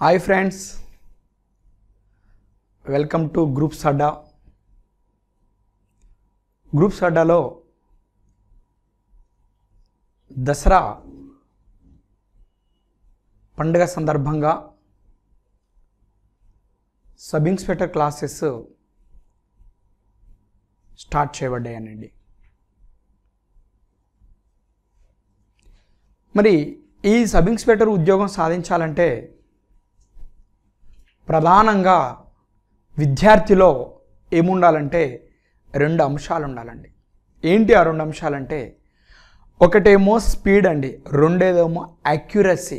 Hi friends welcome to groups Adda groups అడ్డాలో Dasara పండుగ సందర్భంగా sub inspector classes start చేయబడ్డాయనండి మరి ఈ సబ్ ఇన్స్పెక్టర్ ఉద్యోగం సాధించాలంటే ప్రధానంగా విద్యార్థిలో ఏముండాలంటే రెండు అంశాలు ఉండాలండి ఏంటి ఆ రెండు అంశాలంటే ఒకటేమో స్పీడ్ అండి రెండేదేమో యాక్యురసీ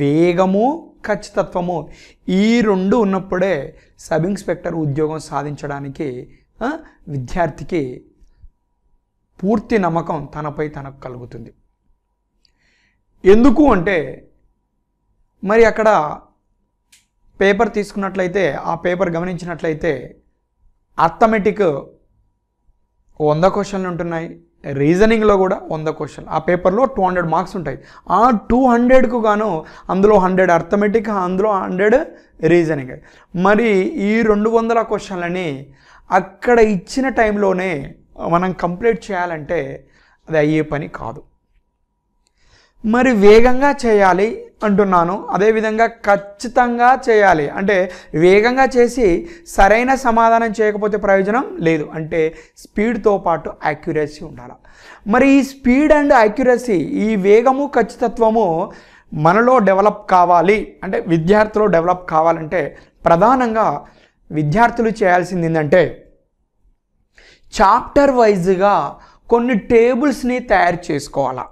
వేగము ఖచ్చితత్వము. ఈ రెండు ఉన్నప్పుడే సబ్ ఇన్స్పెక్టర్ ఉద్యోగం సాధించడానికి విద్యార్థికి పూర్తి నమ్మకం తనపై తనకు కలుగుతుంది. ఎందుకు అంటే మరి అక్కడ పేపర్ తీసుకున్నట్లయితే ఆ పేపర్ గమనించినట్లయితే అర్థమెటిక్ వంద క్వశ్చన్లు ఉంటున్నాయి. రీజనింగ్లో కూడా వంద క్వశ్చన్ ఆ పేపర్లో టూ హండ్రెడ్ మార్క్స్ ఉంటాయి. ఆ టూ హండ్రెడ్కు గాను అందులో హండ్రెడ్ అర్థమెటిక్ అందులో హండ్రెడ్ రీజనింగ్ మరి ఈ రెండు వందల క్వశ్చన్లని అక్కడ ఇచ్చిన టైంలోనే మనం కంప్లీట్ చేయాలంటే అది అయ్యే పని కాదు. మరి వేగంగా చేయాలి అంటున్నాను. అదేవిధంగా ఖచ్చితంగా చేయాలి. అంటే వేగంగా చేసి సరైన సమాధానం చేయకపోతే ప్రయోజనం లేదు. అంటే స్పీడ్తో పాటు యాక్యురసీ ఉండాలి. మరి ఈ స్పీడ్ అండ్ యాక్యురసీ ఈ వేగము ఖచ్చితత్వము మనలో డెవలప్ కావాలి. అంటే విద్యార్థులు డెవలప్ కావాలంటే ప్రధానంగా విద్యార్థులు చేయాల్సింది ఏంటంటే చాప్టర్ వైజ్గా కొన్ని టేబుల్స్ని తయారు చేసుకోవాలా.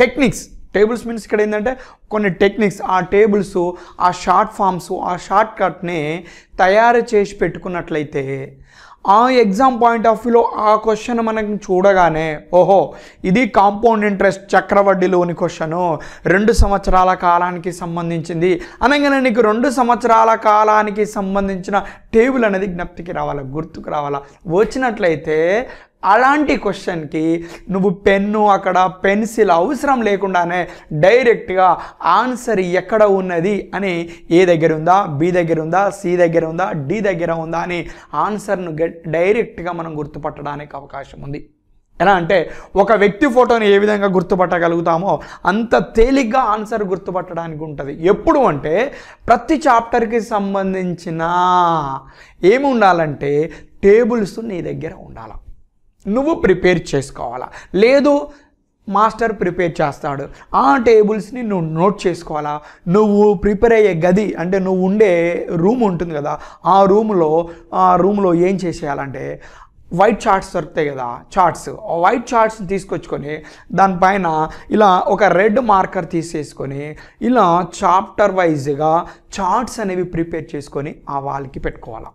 టెక్నిక్స్. టేబుల్స్ మీన్స్ ఇక్కడ ఏంటంటే కొన్ని టెక్నిక్స్ ఆ టేబుల్స్ ఆ షార్ట్ ఫామ్స్ ఆ షార్ట్ కట్ని తయారు చేసి పెట్టుకున్నట్లయితే ఆ ఎగ్జామ్ పాయింట్ ఆఫ్ వ్యూలో ఆ క్వశ్చన్ మనకి చూడగానే ఓహో ఇది కాంపౌండ్ ఇంట్రెస్ట్ చక్రవడ్డీలోని క్వశ్చను. రెండు సంవత్సరాల కాలానికి సంబంధించింది. అనగానే నీకు రెండు సంవత్సరాల కాలానికి సంబంధించిన టేబుల్ అనేది జ్ఞప్తికి రావాలా గుర్తుకు రావాలా? వచ్చినట్లయితే అలాంటి క్వశ్చన్కి నువ్వు పెన్ను అక్కడ పెన్సిల్ అవసరం లేకుండానే డైరెక్ట్గా ఆన్సర్ ఎక్కడ ఉన్నది అని ఏ దగ్గర ఉందా బి దగ్గర ఉందా సి దగ్గర ఉందా డి దగ్గర ఉందా అని ఆన్సర్ను గెట్ డైరెక్ట్గా మనం గుర్తుపట్టడానికి అవకాశం ఉంది. ఎలా అంటే ఒక వ్యక్తి ఫోటోని ఏ విధంగా గుర్తుపట్టగలుగుతామో అంత తేలిగ్గా ఆన్సర్ గుర్తుపట్టడానికి ఉంటుంది. ఎప్పుడు అంటే ప్రతి చాప్టర్కి సంబంధించిన ఏమి ఉండాలంటే టేబుల్స్ నీ దగ్గర ఉండాలి. నువ్వు ప్రిపేర్ చేసుకోవాలా? లేదు మాస్టర్ ప్రిపేర్ చేస్తాడు. ఆ టేబుల్స్ని నువ్వు నోట్ చేసుకోవాలా? నువ్వు ప్రిపేర్ అయ్యే గది అంటే నువ్వు ఉండే రూమ్ ఉంటుంది కదా ఆ రూమ్లో ఆ రూమ్లో ఏం చేసేయాలంటే వైట్ చార్ట్స్ దొరుకుతాయి కదా చార్ట్స్ ఆ వైట్ చార్ట్స్ తీసుకొచ్చుకొని దానిపైన ఇలా ఒక రెడ్ మార్కర్ తీసేసుకొని ఇలా చాప్టర్ వైజ్గా చార్ట్స్ అనేవి ప్రిపేర్ చేసుకొని ఆ వాళ్ళకి పెట్టుకోవాలి.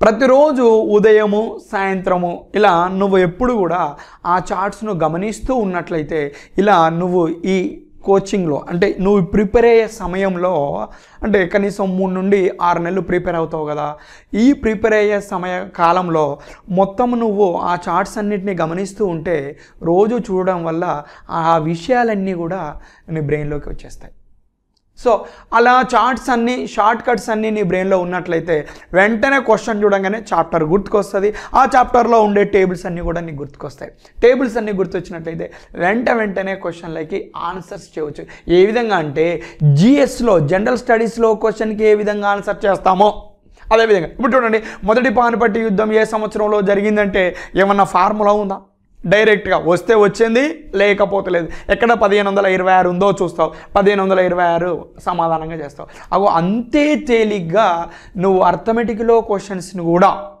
ప్రతిరోజు ఉదయము సాయంత్రము ఇలా నువ్వు ఎప్పుడు కూడా ఆ చార్ట్స్ను గమనిస్తూ ఉన్నట్లయితే ఇలా నువ్వు ఈ కోచింగ్లో అంటే నువ్వు ప్రిపేర్ అయ్యే సమయంలో అంటే కనీసం మూడు నుండి ఆరు నెలలు ప్రిపేర్ అవుతావు కదా. ఈ ప్రిపేర్ అయ్యే సమయ కాలంలో మొత్తం నువ్వు ఆ చార్ట్స్ అన్నిటిని గమనిస్తూ ఉంటే రోజు చూడడం వల్ల ఆ విషయాలన్నీ కూడా నీ బ్రెయిన్లోకి వచ్చేస్తాయి. సో అలా చార్ట్స్ అన్నీ షార్ట్ కట్స్ అన్నీ నీ బ్రెయిన్లో ఉన్నట్లయితే వెంటనే క్వశ్చన్ చూడంగానే చాప్టర్ గుర్తుకొస్తుంది. ఆ చాప్టర్లో ఉండే టేబుల్స్ అన్నీ కూడా నీకు గుర్తుకొస్తాయి. టేబుల్స్ అన్నీ గుర్తొచ్చినట్లయితే వెంట వెంటనే క్వశ్చన్లకి ఆన్సర్స్ చేయవచ్చు ఏ విధంగా అంటే జిఎస్లో జనరల్ స్టడీస్లో క్వశ్చన్కి ఏ విధంగా ఆన్సర్ చేస్తామో అదేవిధంగా ఇప్పుడు చూడండి మొదటి పానిపట్టి యుద్ధం ఏ సంవత్సరంలో జరిగిందంటే ఏమన్నా ఫార్ములా ఉందా? డైరెక్ట్గా వస్తే వచ్చింది లేకపోతే లేదు. ఎక్కడ పదిహేను వందల ఇరవై ఆరు ఉందో చూస్తావు. పదిహేను వందల ఇరవై ఆరు సమాధానంగా చేస్తావు. అగో అంతే తేలిగ్గా నువ్వు అర్థమెటిక్లో క్వశ్చన్స్ని కూడా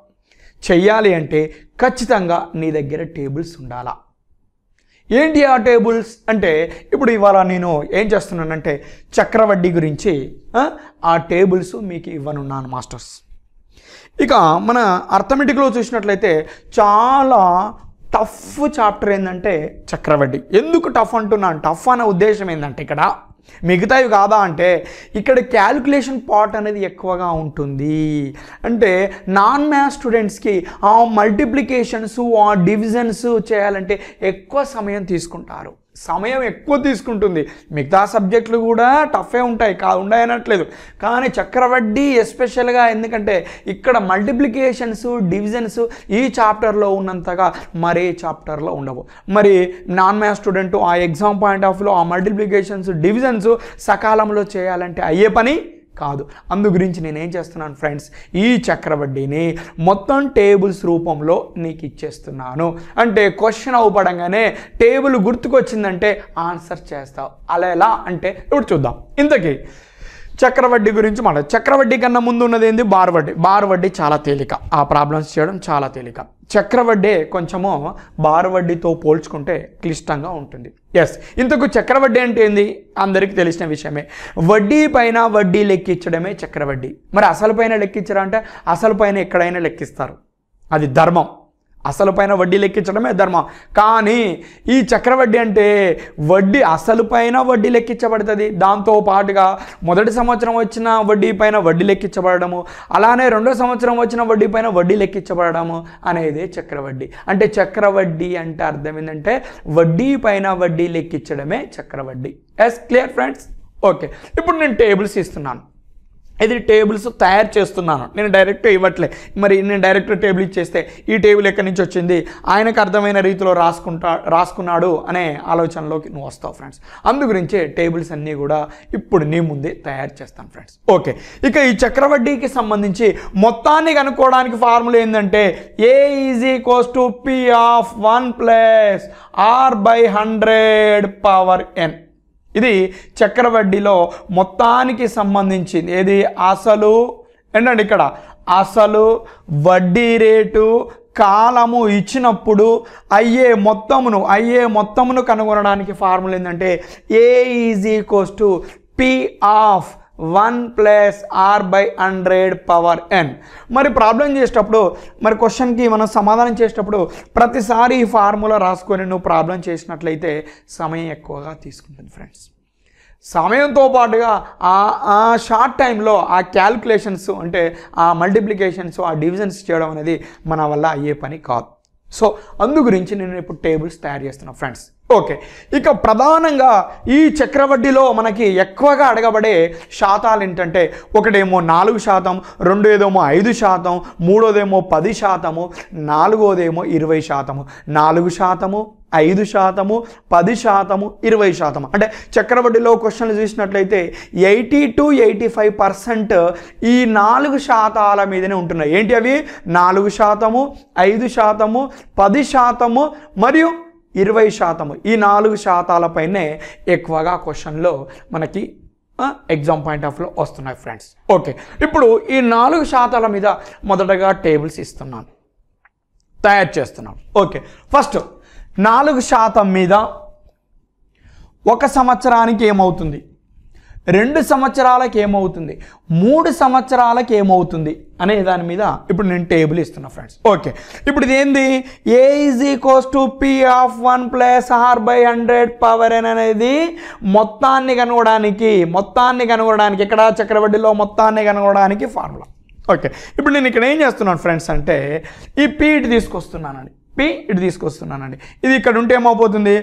చెయ్యాలి అంటే ఖచ్చితంగా నీ దగ్గర టేబుల్స్ ఉండాలా? ఏంటి ఆ టేబుల్స్? అంటే ఇప్పుడు ఇవాళ నేను ఏం చేస్తున్నానంటే చక్రవడ్డీ గురించి ఆ, ఆ టేబుల్స్ మీకు ఇవ్వనున్నాను మాస్టర్స్. ఇక మన అర్థమెటిక్లో చూసినట్లయితే చాలా టఫ్ చాప్టర్ ఏంటంటే చక్రవడ్డీ. ఎందుకు టఫ్ అంటున్నాను? టఫ్ అనే ఉద్దేశం ఏంటంటే ఇక్కడ మిగతావి కాదా అంటే ఇక్కడ క్యాలిక్యులేషన్ పార్ట్ అనేది ఎక్కువగా ఉంటుంది. అంటే నాన్ మ్యాథ్ స్టూడెంట్స్కి ఆ మల్టిప్లికేషన్స్ ఆ డివిజన్స్ చేయాలంటే ఎక్కువ సమయం తీసుకుంటారు. సమయం ఎక్కువ తీసుకుంటుంది. మిగతా సబ్జెక్టులు కూడా టఫే ఉంటాయి కా ఉన్నాయనట్లేదు కానీ చక్రవడ్డీ ఎస్పెషల్గా ఎందుకంటే ఇక్కడ మల్టిప్లికేషన్స్ డివిజన్స్ ఈ చాప్టర్లో ఉన్నంతగా మరే చాప్టర్లో ఉండవు. మరి నాన్ మ్యాథ్ స్టూడెంట్ ఆ ఎగ్జామ్ పాయింట్ ఆఫ్ వ్యూలో ఆ మల్టిప్లికేషన్స్ డివిజన్స్ సకాలంలో చేయాలంటే అయ్యే పని కాదు. అందు గురించి నేనేం చేస్తున్నాను ఫ్రెండ్స్? ఈ చక్రవడ్డీని మొత్తం టేబుల్స్ రూపంలో నీకు ఇచ్చేస్తున్నాను. అంటే క్వశ్చన్ అవపడంగానే టేబుల్ గుర్తుకొచ్చిందంటే ఆన్సర్ చేస్తావు. అలా ఎలా? అంటే ఇప్పుడు చూద్దాం. ఇంతకీ చక్రవడ్డీ గురించి మాట చక్రవడ్డీ కన్నా ముందు ఉన్నది ఏంది? బార్ వడ్డీ బార్ వడ్డీ చాలా తేలిక. ఆ ప్రాబ్లమ్స్ చేయడం చాలా తేలిక. చక్రవడ్డీ కొంచెము బార్ వడ్డీతో పోల్చుకుంటే క్లిష్టంగా ఉంటుంది. ఎస్ ఇంతకు చక్రవడ్డీ అంటే ఏంది? అందరికీ తెలిసిన విషయమే. వడ్డీ పైన వడ్డీ లెక్కించడమే చక్రవడ్డీ. మరి అసలు పైన లెక్కించడం అంటే అసలు పైన ఎక్కడైనా లెక్కిస్తారు. అది ధర్మం. అసలు పైన వడ్డీ లెక్కించడమే ధర్మం. కానీ ఈ చక్రవడ్డీ అంటే వడ్డీ అసలు పైన వడ్డీ లెక్కించబడుతుంది దాంతో పాటుగా మొదటి సంవత్సరం వచ్చిన వడ్డీ పైన వడ్డీ లెక్కించబడము అలానే రెండో సంవత్సరం వచ్చిన వడ్డీ పైన వడ్డీ లెక్కించబడము అనేది చక్రవడ్డీ. అంటే చక్రవడ్డీ అంటే అర్థం ఏంటంటే వడ్డీ పైన వడ్డీ లెక్కించడమే చక్రవడ్డీ. ఎస్ క్లియర్ ఫ్రెండ్స్ ఓకే ఇప్పుడు నేను టేబుల్స్ ఇస్తున్నాను. ఇది టేబుల్స్ తయారు చేస్తున్నాను. నేను డైరెక్ట్ ఇవ్వట్లే. మరి నేను డైరెక్ట్ టేబుల్ ఇచ్చేస్తే ఈ టేబుల్ ఎక్కడి నుంచి వచ్చింది? ఆయనకు అర్థమైన రీతిలో రాసుకుంటా రాసుకున్నాడు అనే ఆలోచనలోకి నువ్వు వస్తావు ఫ్రెండ్స్ అందు గురించి టేబుల్స్ అన్నీ కూడా ఇప్పుడు నీ ముందే తయారు చేస్తాను ఫ్రెండ్స్ ఓకే ఇక ఈ చక్రవడ్డీకి సంబంధించి మొత్తాన్ని కనుక్కోవడానికి ఫార్ములా ఏంటంటే A is equals to P of one plus R by hundred power N ఇది చక్రవడ్డీలో మొత్తానికి సంబంధించింది. ఏది? అసలు. ఏంటండి ఇక్కడ? అసలు వడ్డీ రేటు కాలము ఇచ్చినప్పుడు అయ్యే మొత్తమును అయ్యే మొత్తమును కనుగొనడానికి ఫార్ములా ఏంటంటే A is equals to P of one plus R by hundred power N. మరి ప్రాబ్లం చేసేటప్పుడు మరి క్వశ్చన్కి మనం సమాధానం చేసేటప్పుడు ప్రతిసారి ఈ ఫార్ములా రాసుకొని నువ్వు ప్రాబ్లం చేసినట్లయితే సమయం ఎక్కువగా తీసుకుంటుంది ఫ్రెండ్స్. సమయంతో పాటుగా ఆ షార్ట్ టైంలో ఆ క్యాల్కులేషన్స్ అంటే ఆ మల్టిప్లికేషన్స్ ఆ డివిజన్స్ చేయడం అనేది మన వల్ల అయ్యే పని కాదు. సో అందు గురించి నేను ఇప్పుడు టేబుల్స్ తయారు చేస్తున్నాను ఫ్రెండ్స్. ఓకే. ఇక ప్రధానంగా ఈ చక్రవడ్డీలో మనకి ఎక్కువగా అడగబడే శాతాలు ఏంటంటే ఒకటేమో నాలుగు శాతం రెండోదేమో ఐదు శాతం మూడోదేమో పది శాతము నాలుగోదేమో ఇరవై శాతము. నాలుగు శాతము ఐదు శాతము పది శాతము ఇరవై శాతము. అంటే చక్రవడ్డీలో క్వశ్చన్లు చూసినట్లయితే eighty to eighty five percent ఈ నాలుగు శాతాల మీదనే ఉంటున్నాయి. ఏంటి అవి? నాలుగు శాతము ఐదు శాతము పది శాతము మరియు ఇరవై శాతము ఈ నాలుగు శాతాలపైనే ఎక్కువగా క్వశ్చన్లో మనకి ఎగ్జామ్ పాయింట్ ఆఫ్లో వస్తున్నాయి ఫ్రెండ్స్ ఓకే ఇప్పుడు ఈ నాలుగు శాతాల మీద మొదటగా టేబుల్స్ ఇస్తున్నాను. తయారు చేస్తున్నాను. ఓకే ఫస్ట్ నాలుగు శాతం మీద ఒక సంవత్సరానికి ఏమవుతుంది? రెండు సంవత్సరాలకు ఏమవుతుంది? మూడు సంవత్సరాలకు ఏమవుతుంది? అనే దాని మీద ఇప్పుడు నేను టేబుల్ ఇస్తున్నా ఫ్రెండ్స్ ఓకే ఇప్పుడు ఇది ఏంది? A is equals to P of one plus R by hundred power N అనేది మొత్తాన్ని కనుగొనడానికి మొత్తాన్ని కనుగొనడానికి ఇక్కడ చక్రవడ్డీలో మొత్తాన్ని కనుగొనడానికి ఫార్ములా ఓకే ఇప్పుడు నేను ఇక్కడ ఏం చేస్తున్నాను ఫ్రెండ్స్ అంటే ఈ పి ఇటు తీసుకొస్తున్నానండి. పి ఇటు తీసుకొస్తున్నానండి. ఇది ఇక్కడ ఉంటే ఏమవుతుంది?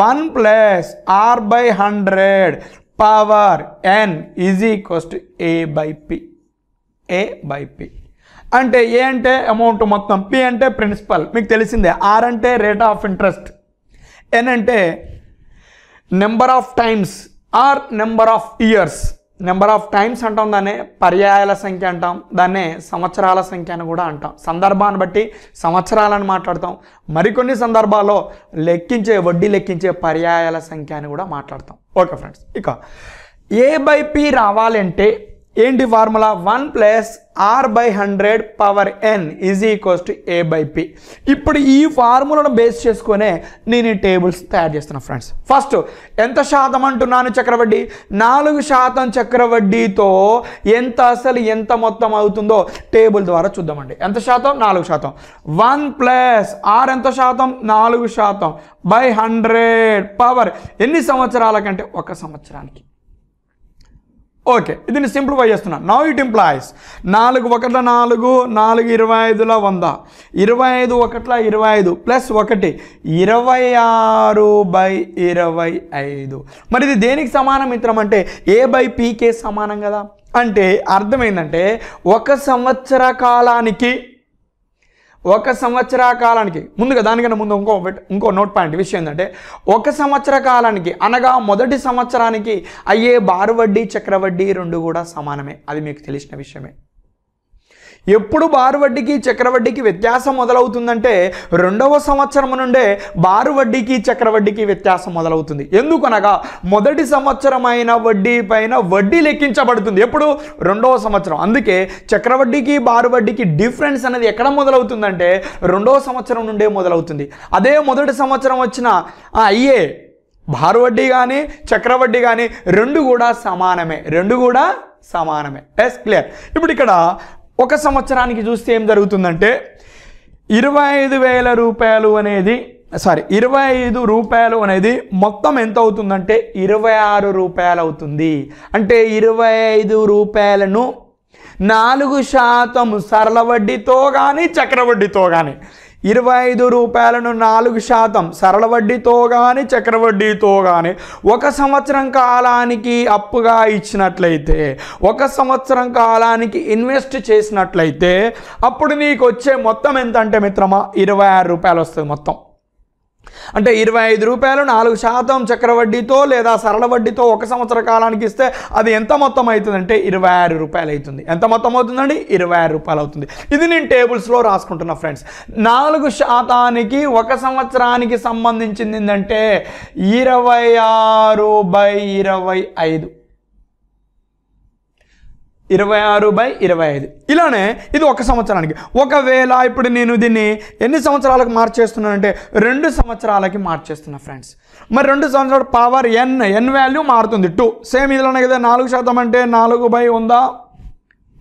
One plus R by hundred power N is equals to A by P A by P అంటే ఏ అంటే అమౌంట్ మొత్తం పి అంటే ప్రిన్సిపల్ మీకు తెలిసిందే ఆర్ అంటే రేట్ ఆఫ్ ఇంట్రెస్ట్ ఎన్ అంటే number of times R number of years number of times అంటాం దాన్ని పర్యాయాల సంఖ్య అంటాం దాన్నే సంవత్సరాల సంఖ్య అని కూడా అంటాం. సందర్భాన్ని బట్టి సంవత్సరాలను మాట్లాడతాం. మరికొన్ని సందర్భాల్లో లెక్కించే వడ్డీ లెక్కించే పర్యాయాల సంఖ్య అని కూడా మాట్లాడతాం. ఓకే ఫ్రెండ్స్ ఇక ఏ బై పి రావాలంటే ఏంటి formula? One plus R by hundred power N is equals to A by P. ఇప్పుడు ఈ ఫార్ములాను బేస్ చేసుకునే నేను ఈ టేబుల్స్ తయారు చేస్తున్నాను ఫ్రెండ్స్. ఫస్ట్ ఎంత శాతం అంటున్నాను చక్రవడ్డీ? నాలుగు శాతం చక్రవడ్డీతో ఎంత అసలు ఎంత మొత్తం అవుతుందో టేబుల్ ద్వారా చూద్దామండి. ఎంత శాతం? నాలుగు శాతం. వన్ ప్లస్ ఆర్ ఎంత శాతం? నాలుగు శాతం. బై హండ్రెడ్ పవర్ ఎన్ని సంవత్సరాల కంటే ఒక సంవత్సరానికి? ఓకే దీన్ని సింప్లిఫై చేస్తున్నా. నౌ ఇట్ ఎంప్లాయీస్ నాలుగు ఒకట్ల నాలుగు నాలుగు ఇరవై ఐదుల వంద. ఇరవై ఐదు ఒకట్ల ఇరవై ఐదు ప్లస్ ఒకటి ఇరవై ఆరు బై ఇరవై ఐదు. మరి ఇది దేనికి సమానం మిత్రం అంటే ఏ బై పీకే సమానం కదా. అంటే అర్థమైందంటే ఒక సంవత్సర కాలానికి ఒక సంవత్సర కాలానికి ముందుగా దానికన్నా ముందు ఇంకో ఇంకో నోట్ పాయింట్ విషయం ఏంటంటే ఒక సంవత్సర కాలానికి అనగా మొదటి సంవత్సరానికి అయ్యే బారు వడ్డీ చక్రవడ్డీ రెండు కూడా సమానమే. అది మీకు తెలిసిన విషయమే. ఎప్పుడు బారు వడ్డీకి చక్రవడ్డీకి వ్యత్యాసం మొదలవుతుందంటే రెండవ సంవత్సరం నుండే బారు వడ్డీకి చక్రవడ్డీకి వ్యత్యాసం మొదలవుతుంది. ఎందుకనగా మొదటి సంవత్సరం అయిన వడ్డీ పైన వడ్డీ లెక్కించబడుతుంది. ఎప్పుడు? రెండవ సంవత్సరం. అందుకే చక్రవడ్డీకి బారు వడ్డీకి డిఫరెన్స్ అనేది ఎక్కడ మొదలవుతుందంటే రెండవ సంవత్సరం నుండే మొదలవుతుంది. అదే మొదటి సంవత్సరం వచ్చిన ఆ అయ్యే భారు వడ్డీ కానీ చక్రవడ్డీ కానీ రెండు కూడా సమానమే. రెండు కూడా సమానమే. ఎస్ క్లియర్ ఇప్పుడు ఇక్కడ ఒక సంవత్సరానికి చూస్తే ఏం జరుగుతుందంటే ఇరవై ఐదు వేల రూపాయలు అనేది సారీ ఇరవై ఐదు రూపాయలు అనేది మొత్తం ఎంత అవుతుందంటే ఇరవై ఆరు రూపాయలు అవుతుంది. అంటే ఇరవై ఐదు రూపాయలను నాలుగు శాతం సరళ వడ్డీతో కానీ చక్రవడ్డీతో కానీ ఇరవై ఐదు రూపాయలను నాలుగు శాతం సరళ వడ్డీతో కానీ చక్రవడ్డీతో కానీ ఒక సంవత్సరం కాలానికి అప్పుగా ఇచ్చినట్లయితే ఒక సంవత్సరం కాలానికి ఇన్వెస్ట్ చేసినట్లయితే అప్పుడు నీకు వచ్చే మొత్తం ఎంత అంటే మిత్రమా? ఇరవై ఆరు రూపాయలు వస్తుంది మొత్తం. అంటే ఇరవై ఐదు రూపాయలు నాలుగు శాతం చక్రవడ్డీతో లేదా సరళ వడ్డీతో ఒక సంవత్సర కాలానికి ఇస్తే అది ఎంత మొత్తం అవుతుందంటే ఇరవై ఆరు రూపాయలు అవుతుంది. ఎంత మొత్తం అవుతుందండి? ఇరవై ఆరు రూపాయలు అవుతుంది. ఇది నేను టేబుల్స్లో రాసుకుంటున్నా ఫ్రెండ్స్. నాలుగు శాతానికి ఒక సంవత్సరానికి సంబంధించింది ఏంటంటే ఇరవై ఆరు బై ఇరవై ఐదు. ఇరవై ఆరు బై ఇరవై ఐదు. ఇలానే ఇది ఒక సంవత్సరానికి. ఒకవేళ ఇప్పుడు నేను దీన్ని ఎన్ని సంవత్సరాలకు మార్చేస్తున్నానంటే రెండు సంవత్సరాలకి మార్చేస్తున్నా ఫ్రెండ్స్. మరి రెండు సంవత్సరాలు పవర్ ఎన్ ఎన్ వాల్యూ మారుతుంది. టూ సేమ్ ఇదిలోనే కదా నాలుగు శాతం అంటే నాలుగు బై ఉందా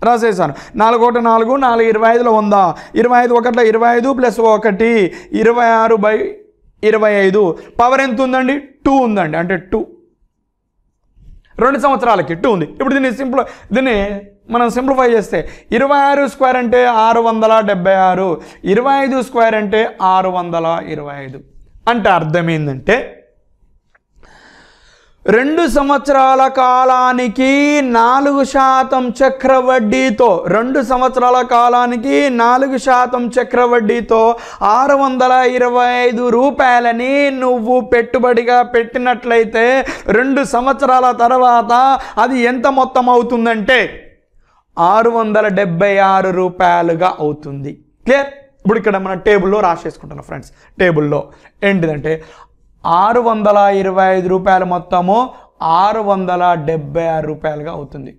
రాసేసాను నాలుగు ఒకటి నాలుగు నాలుగు ఇరవై ఐదులో ఉందా ఇరవై ఐదు ఒకటిలో ఇరవై ఐదు ప్లస్ ఒకటి ఇరవై ఆరు బై ఇరవై ఐదు. పవర్ ఎంత ఉందండి? టూ ఉందండి. అంటే టూ రెండు సంవత్సరాలకి టూ ఉంది. ఇప్పుడు దీన్ని సింపుల్ దీన్ని మనం సింప్లిఫై చేస్తే ఇరవై ఆరు స్క్వేర్ అంటే ఆరు వందల డెబ్బై ఆరు. ఇరవై ఐదు స్క్వేర్ అంటే ఆరు వందల ఇరవై ఐదు. అంటే అర్థమైందంటే రెండు సంవత్సరాల కాలానికి నాలుగు శాతం చక్రవడ్డీతో రెండు సంవత్సరాల కాలానికి నాలుగు శాతం చక్రవడ్డీతో ఆరు వందల ఇరవై ఐదు రూపాయలని నువ్వు పెట్టుబడిగా పెట్టినట్లయితే రెండు సంవత్సరాల తర్వాత అది ఎంత మొత్తం అవుతుందంటే ఆరు వందల డెబ్బై ఆరు రూపాయలుగా అవుతుంది. క్లియర్? ఇప్పుడు ఇక్కడ మన టేబుల్లో రాసేసుకుంటున్నాం ఫ్రెండ్స్. టేబుల్లో ఏంటిదంటే ఆరు వందల ఇరవై ఐదు రూపాయలు మొత్తము ఆరు వందల డెబ్బై ఆరు రూపాయలుగా అవుతుంది.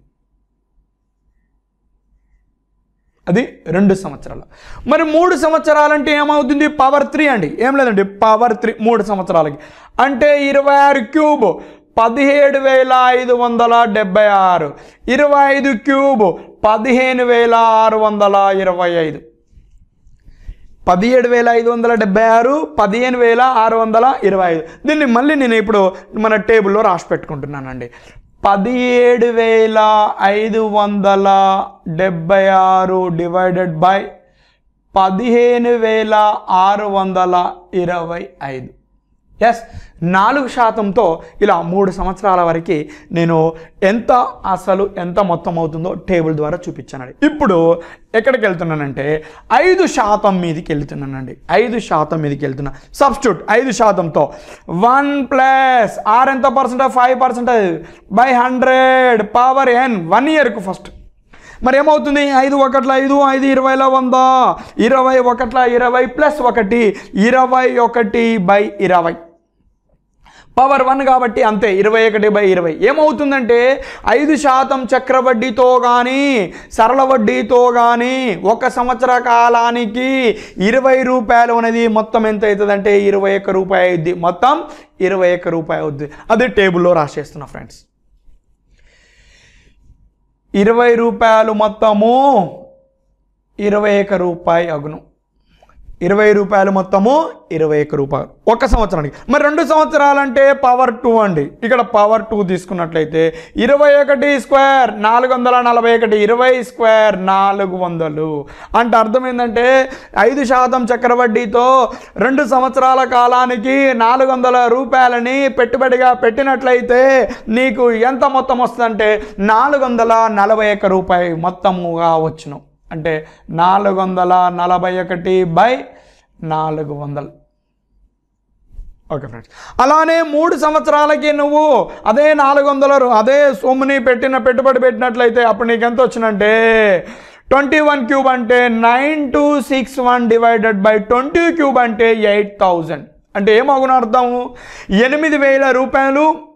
అది రెండు సంవత్సరాలు. మరి మూడు సంవత్సరాలంటే ఏమవుతుంది? పవర్ త్రీ అండి. ఏం లేదండి పవర్ త్రీ మూడు సంవత్సరాలకి. అంటే ఇరవై ఆరు క్యూబ్ పదిహేడు వేల ఐదు వందల డెబ్బై ఆరు. ఇరవై ఐదు క్యూబ్ పదిహేను వేల ఆరు వందల ఇరవై ఐదు. పదిహేడు వేల ఐదు వందల డెబ్బై ఆరు పదిహేను వేల ఆరు వందల ఇరవై ఐదు. దీన్ని మళ్ళీ నేను ఇప్పుడు మన టేబుల్లో రాసి పెట్టుకుంటున్నానండి. పదిహేడు వేల ఐదు వందల డెబ్బై ఆరు డివైడెడ్ బై పదిహేను వేల ఆరు వందల ఇరవై ఐదు. ఎస్ నాలుగు శాతంతో ఇలా మూడు సంవత్సరాల వరకు నేను ఎంత అసలు ఎంత మొత్తం అవుతుందో టేబుల్ ద్వారా చూపించానండి. ఇప్పుడు ఎక్కడికి వెళ్తున్నానంటే ఐదు శాతం మీదకి వెళ్తున్నానండి. ఐదు శాతం మీదకి వెళ్తున్నా. సబ్స్టిట్యూట్ ఐదు శాతంతో. వన్ ప్లస్ ఆర్ ఎంత percent five percentage by hundred power N one ఇయర్కు first మరి ఏమవుతుంది? ఐదు ఒకట్ల ఐదు ఐదు ఇరవైలో వంద. ఇరవై ఒకట్ల ఇరవై ప్లస్ ఒకటి. ఇరవై ఒకటి బై ఇరవై. పవర్ వన్ కాబట్టి అంతే ఇరవై ఒకటి బై ఇరవై. ఏమవుతుందంటే ఐదు శాతం చక్ర వడ్డీతో కానీ సరళ వడ్డీతో కానీ ఒక సంవత్సర కాలానికి ఇరవై రూపాయలు అనేది మొత్తం ఎంత అవుతుందంటే ఇరవై ఒక్క రూపాయి అవుద్ది. మొత్తం ఇరవై ఒక్క రూపాయి అవుద్ది. అది టేబుల్లో రాసేస్తున్నా ఫ్రెండ్స్. ఇరవై రూపాయలు మొత్తము ఇరవై ఒక రూపాయి అగును. ఇరవై రూపాయలు మొత్తము ఇరవై ఒక్క రూపాయలు ఒక సంవత్సరానికి. మరి రెండు సంవత్సరాలంటే పవర్ టూ అండి. ఇక్కడ పవర్ టూ తీసుకున్నట్లయితే ఇరవై ఒకటి స్క్వేర్ నాలుగు వందల నలభై ఒకటి ఇరవై స్క్వేర్ నాలుగు వందలు అంటే అర్థం ఏంటంటే ఐదు శాతం చక్రవడ్డీతో రెండు సంవత్సరాల కాలానికి నాలుగు వందల రూపాయలని పెట్టుబడిగా పెట్టినట్లయితే నీకు ఎంత మొత్తం వస్తుందంటే నాలుగు వందల నలభై ఒక్క రూపాయి మొత్తముగా వచ్చును. అంటే నాలుగు వందల నలభై ఒకటి బై నాలుగు వందలు. Okay friends. అలానే మూడు సంవత్సరాలకి నువ్వు అదే నాలుగు వందల అదే సొమ్ముని పెట్టిన పెట్టుబడి పెట్టినట్లయితే అప్పుడు నీకు ఎంత వచ్చినంటే ట్వంటీ వన్ క్యూబ్ అంటే nine two six one divided by twenty cube అంటే ఎయిట్ థౌజండ్. అంటే ఏమగున అర్థము? ఎనిమిది వేల రూపాయలు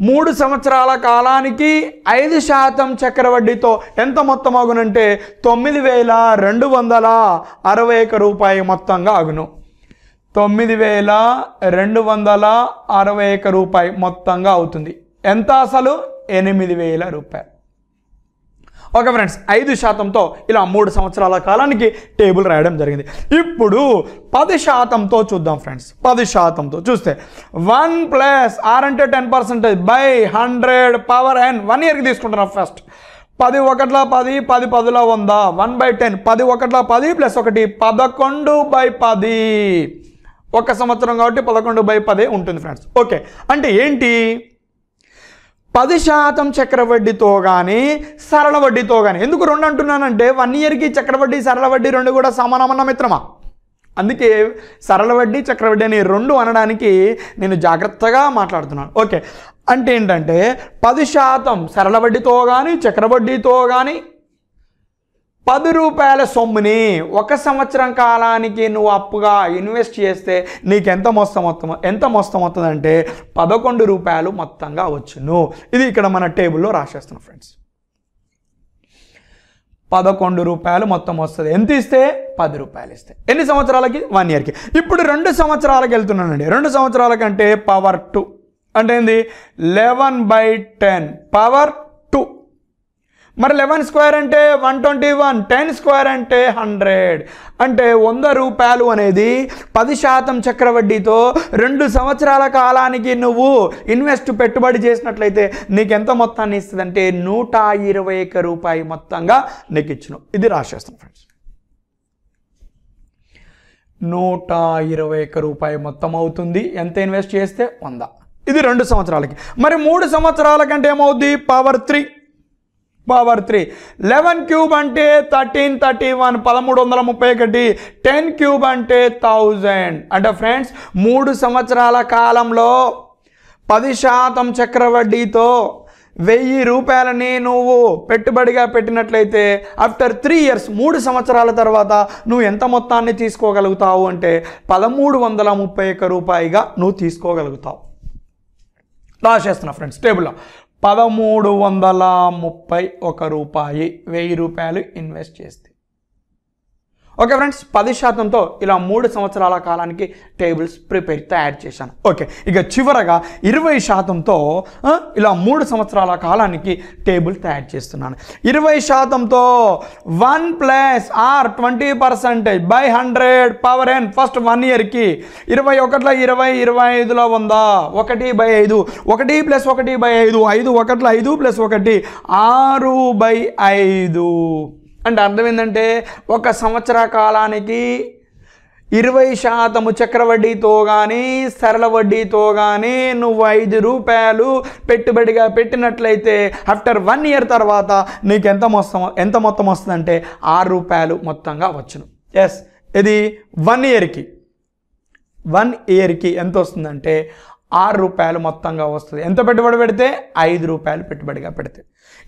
మూడు సంవత్సరాల కాలానికి ఐదు శాతం చక్రవడ్డీతో ఎంత మొత్తం అగునంటే తొమ్మిది వేల రెండు వందల అరవై ఒక రూపాయి మొత్తంగా అగును తొమ్మిది వేల రెండు వందల అరవై ఒక రూపాయి మొత్తంగా అవుతుంది. ఎంత అసలు? ఎనిమిది వేల రూపాయలు ఓకే ఫ్రెండ్స్ ఐదు శాతంతో ఇలా మూడు సంవత్సరాల కాలానికి టేబుల్ రాయడం జరిగింది. ఇప్పుడు పది శాతంతో చూద్దాం ఫ్రెండ్స్ పది శాతంతో చూస్తే వన్ ప్లస్ ఆర్ అంటే ten percentage by hundred power N one ఇయర్కి తీసుకుంటున్నాం ఫస్ట్. పది ఒకట్ల పది పది పదిలో వంద వన్ బై టెన్ పది ఒకట్ల పది ప్లస్ ఒకటి పదకొండు బై పది. ఒక సంవత్సరం కాబట్టి పదకొండు బై పదే ఉంటుంది ఫ్రెండ్స్. ఓకే అంటే ఏంటి? పది శాతం చక్రవడ్డీతో కానీ సరళ వడ్డీతో కానీ ఎందుకు రెండు అంటున్నానంటే వన్ ఇయర్కి చక్రవడ్డీ సరళ వడ్డీ రెండు కూడా సమానమన్న మిత్రమా? అందుకే సరళ వడ్డీ చక్రవడ్డీ అని రెండు అనడానికి నేను జాగ్రత్తగా మాట్లాడుతున్నాను. ఓకే. అంటే ఏంటంటే పది శాతం సరళ వడ్డీతో కానీ చక్రవడ్డీతో కానీ పది రూపాయల సొమ్ముని ఒక సంవత్సరం కాలానికి నువ్వు అప్పుగా ఇన్వెస్ట్ చేస్తే నీకు ఎంత మొత్తం మొత్తం ఎంత మొత్తం వస్తుందంటే పదకొండు రూపాయలు మొత్తంగా వచ్చును. ఇది ఇక్కడ మన టేబుల్లో రాసేస్తున్నాం ఫ్రెండ్స్. పదకొండు రూపాయలు మొత్తం వస్తుంది. ఎంత ఇస్తే? పది రూపాయలు ఇస్తే. ఎన్ని సంవత్సరాలకి? వన్ ఇయర్కి. ఇప్పుడు రెండు సంవత్సరాలకి వెళ్తున్నానండి. రెండు సంవత్సరాలకంటే పవర్ టూ. అంటే ఏంది? Eleven by ten. పవర్ మరి లెవెన్ స్క్వేర్ అంటే one twenty one ten square అంటే హండ్రెడ్. అంటే వంద రూపాయలు అనేది పది శాతం చక్రవడ్డీతో రెండు సంవత్సరాల కాలానికి నువ్వు ఇన్వెస్ట్ పెట్టుబడి చేసినట్లయితే నీకు ఎంత మొత్తాన్ని ఇస్తుందంటే నూట ఇరవై ఒక్క రూపాయి మొత్తంగా నీకు ఇచ్చును. ఇది రాసేస్తాను ఫ్రెండ్స్. నూట ఇరవై ఒక్క రూపాయి మొత్తం అవుతుంది. ఎంత ఇన్వెస్ట్ చేస్తే వంద. ఇది రెండు సంవత్సరాలకి. మరి మూడు సంవత్సరాల కంటే ఏమవుద్ది? Power three. Power three. Eleven cube అంటే థర్టీన్ థర్టీ వన్ పదమూడు వందల ముప్పై ఒకటి టెన్ క్యూబ్ అంటే థౌజండ్. అంటే ఫ్రెండ్స్ మూడు సంవత్సరాల కాలంలో పది శాతం చక్రవడ్డీతో వెయ్యి రూపాయలని నువ్వు పెట్టుబడిగా పెట్టినట్లయితే ఆఫ్టర్ త్రీ ఇయర్స్ మూడు సంవత్సరాల తర్వాత నువ్వు ఎంత మొత్తాన్ని తీసుకోగలుగుతావు అంటే పదమూడు వందల ముప్పై ఒక్క రూపాయిగా నువ్వు తీసుకోగలుగుతావు. రాసేస్తున్నా ఫ్రెండ్స్ టేబుల్లో. పదమూడు వందల ముప్పై ఒక రూపాయి వెయ్యి రూపాయలు ఇన్వెస్ట్ చేస్తే. ఓకే ఫ్రెండ్స్ పది శాతంతో ఇలా మూడు సంవత్సరాల కాలానికి టేబుల్స్ ప్రిపేర్ తయారు చేశాను. ఓకే ఇక చివరగా ఇరవై శాతంతో ఇలా మూడు సంవత్సరాల కాలానికి టేబుల్ తయారు చేస్తున్నాను. ఇరవై శాతంతో one plus R twenty percentage by hundred power N first one ఇయర్కి ఇరవై ఒకటిలో ఇరవై ఇరవై ఐదులో ఉందా ఒకటి బై ఐదు ఒకటి ప్లస్ ఒకటి బై ఐదు ఐదు ఒకటిలో ఐదు ప్లస్ ఒకటి ఆరు బై ఐదు. అంటే అర్థం ఏంటంటే ఒక సంవత్సర కాలానికి ఇరవై శాతము చక్రవడ్డీతో కానీ సరళ వడ్డీతో కానీ నువ్వు ఐదు రూపాయలు పెట్టుబడిగా పెట్టినట్లయితే ఆఫ్టర్ వన్ ఇయర్ తర్వాత నీకు ఎంత మొత్తం ఎంత మొత్తం వస్తుందంటే ఆరు రూపాయలు మొత్తంగా వచ్చును. ఎస్ ఇది వన్ ఇయర్కి వన్ ఇయర్కి ఎంత వస్తుందంటే ఆరు రూపాయలు మొత్తంగా వస్తుంది. ఎంత పెట్టుబడి పెడితే? ఐదు రూపాయలు పెట్టుబడిగా పెడితే.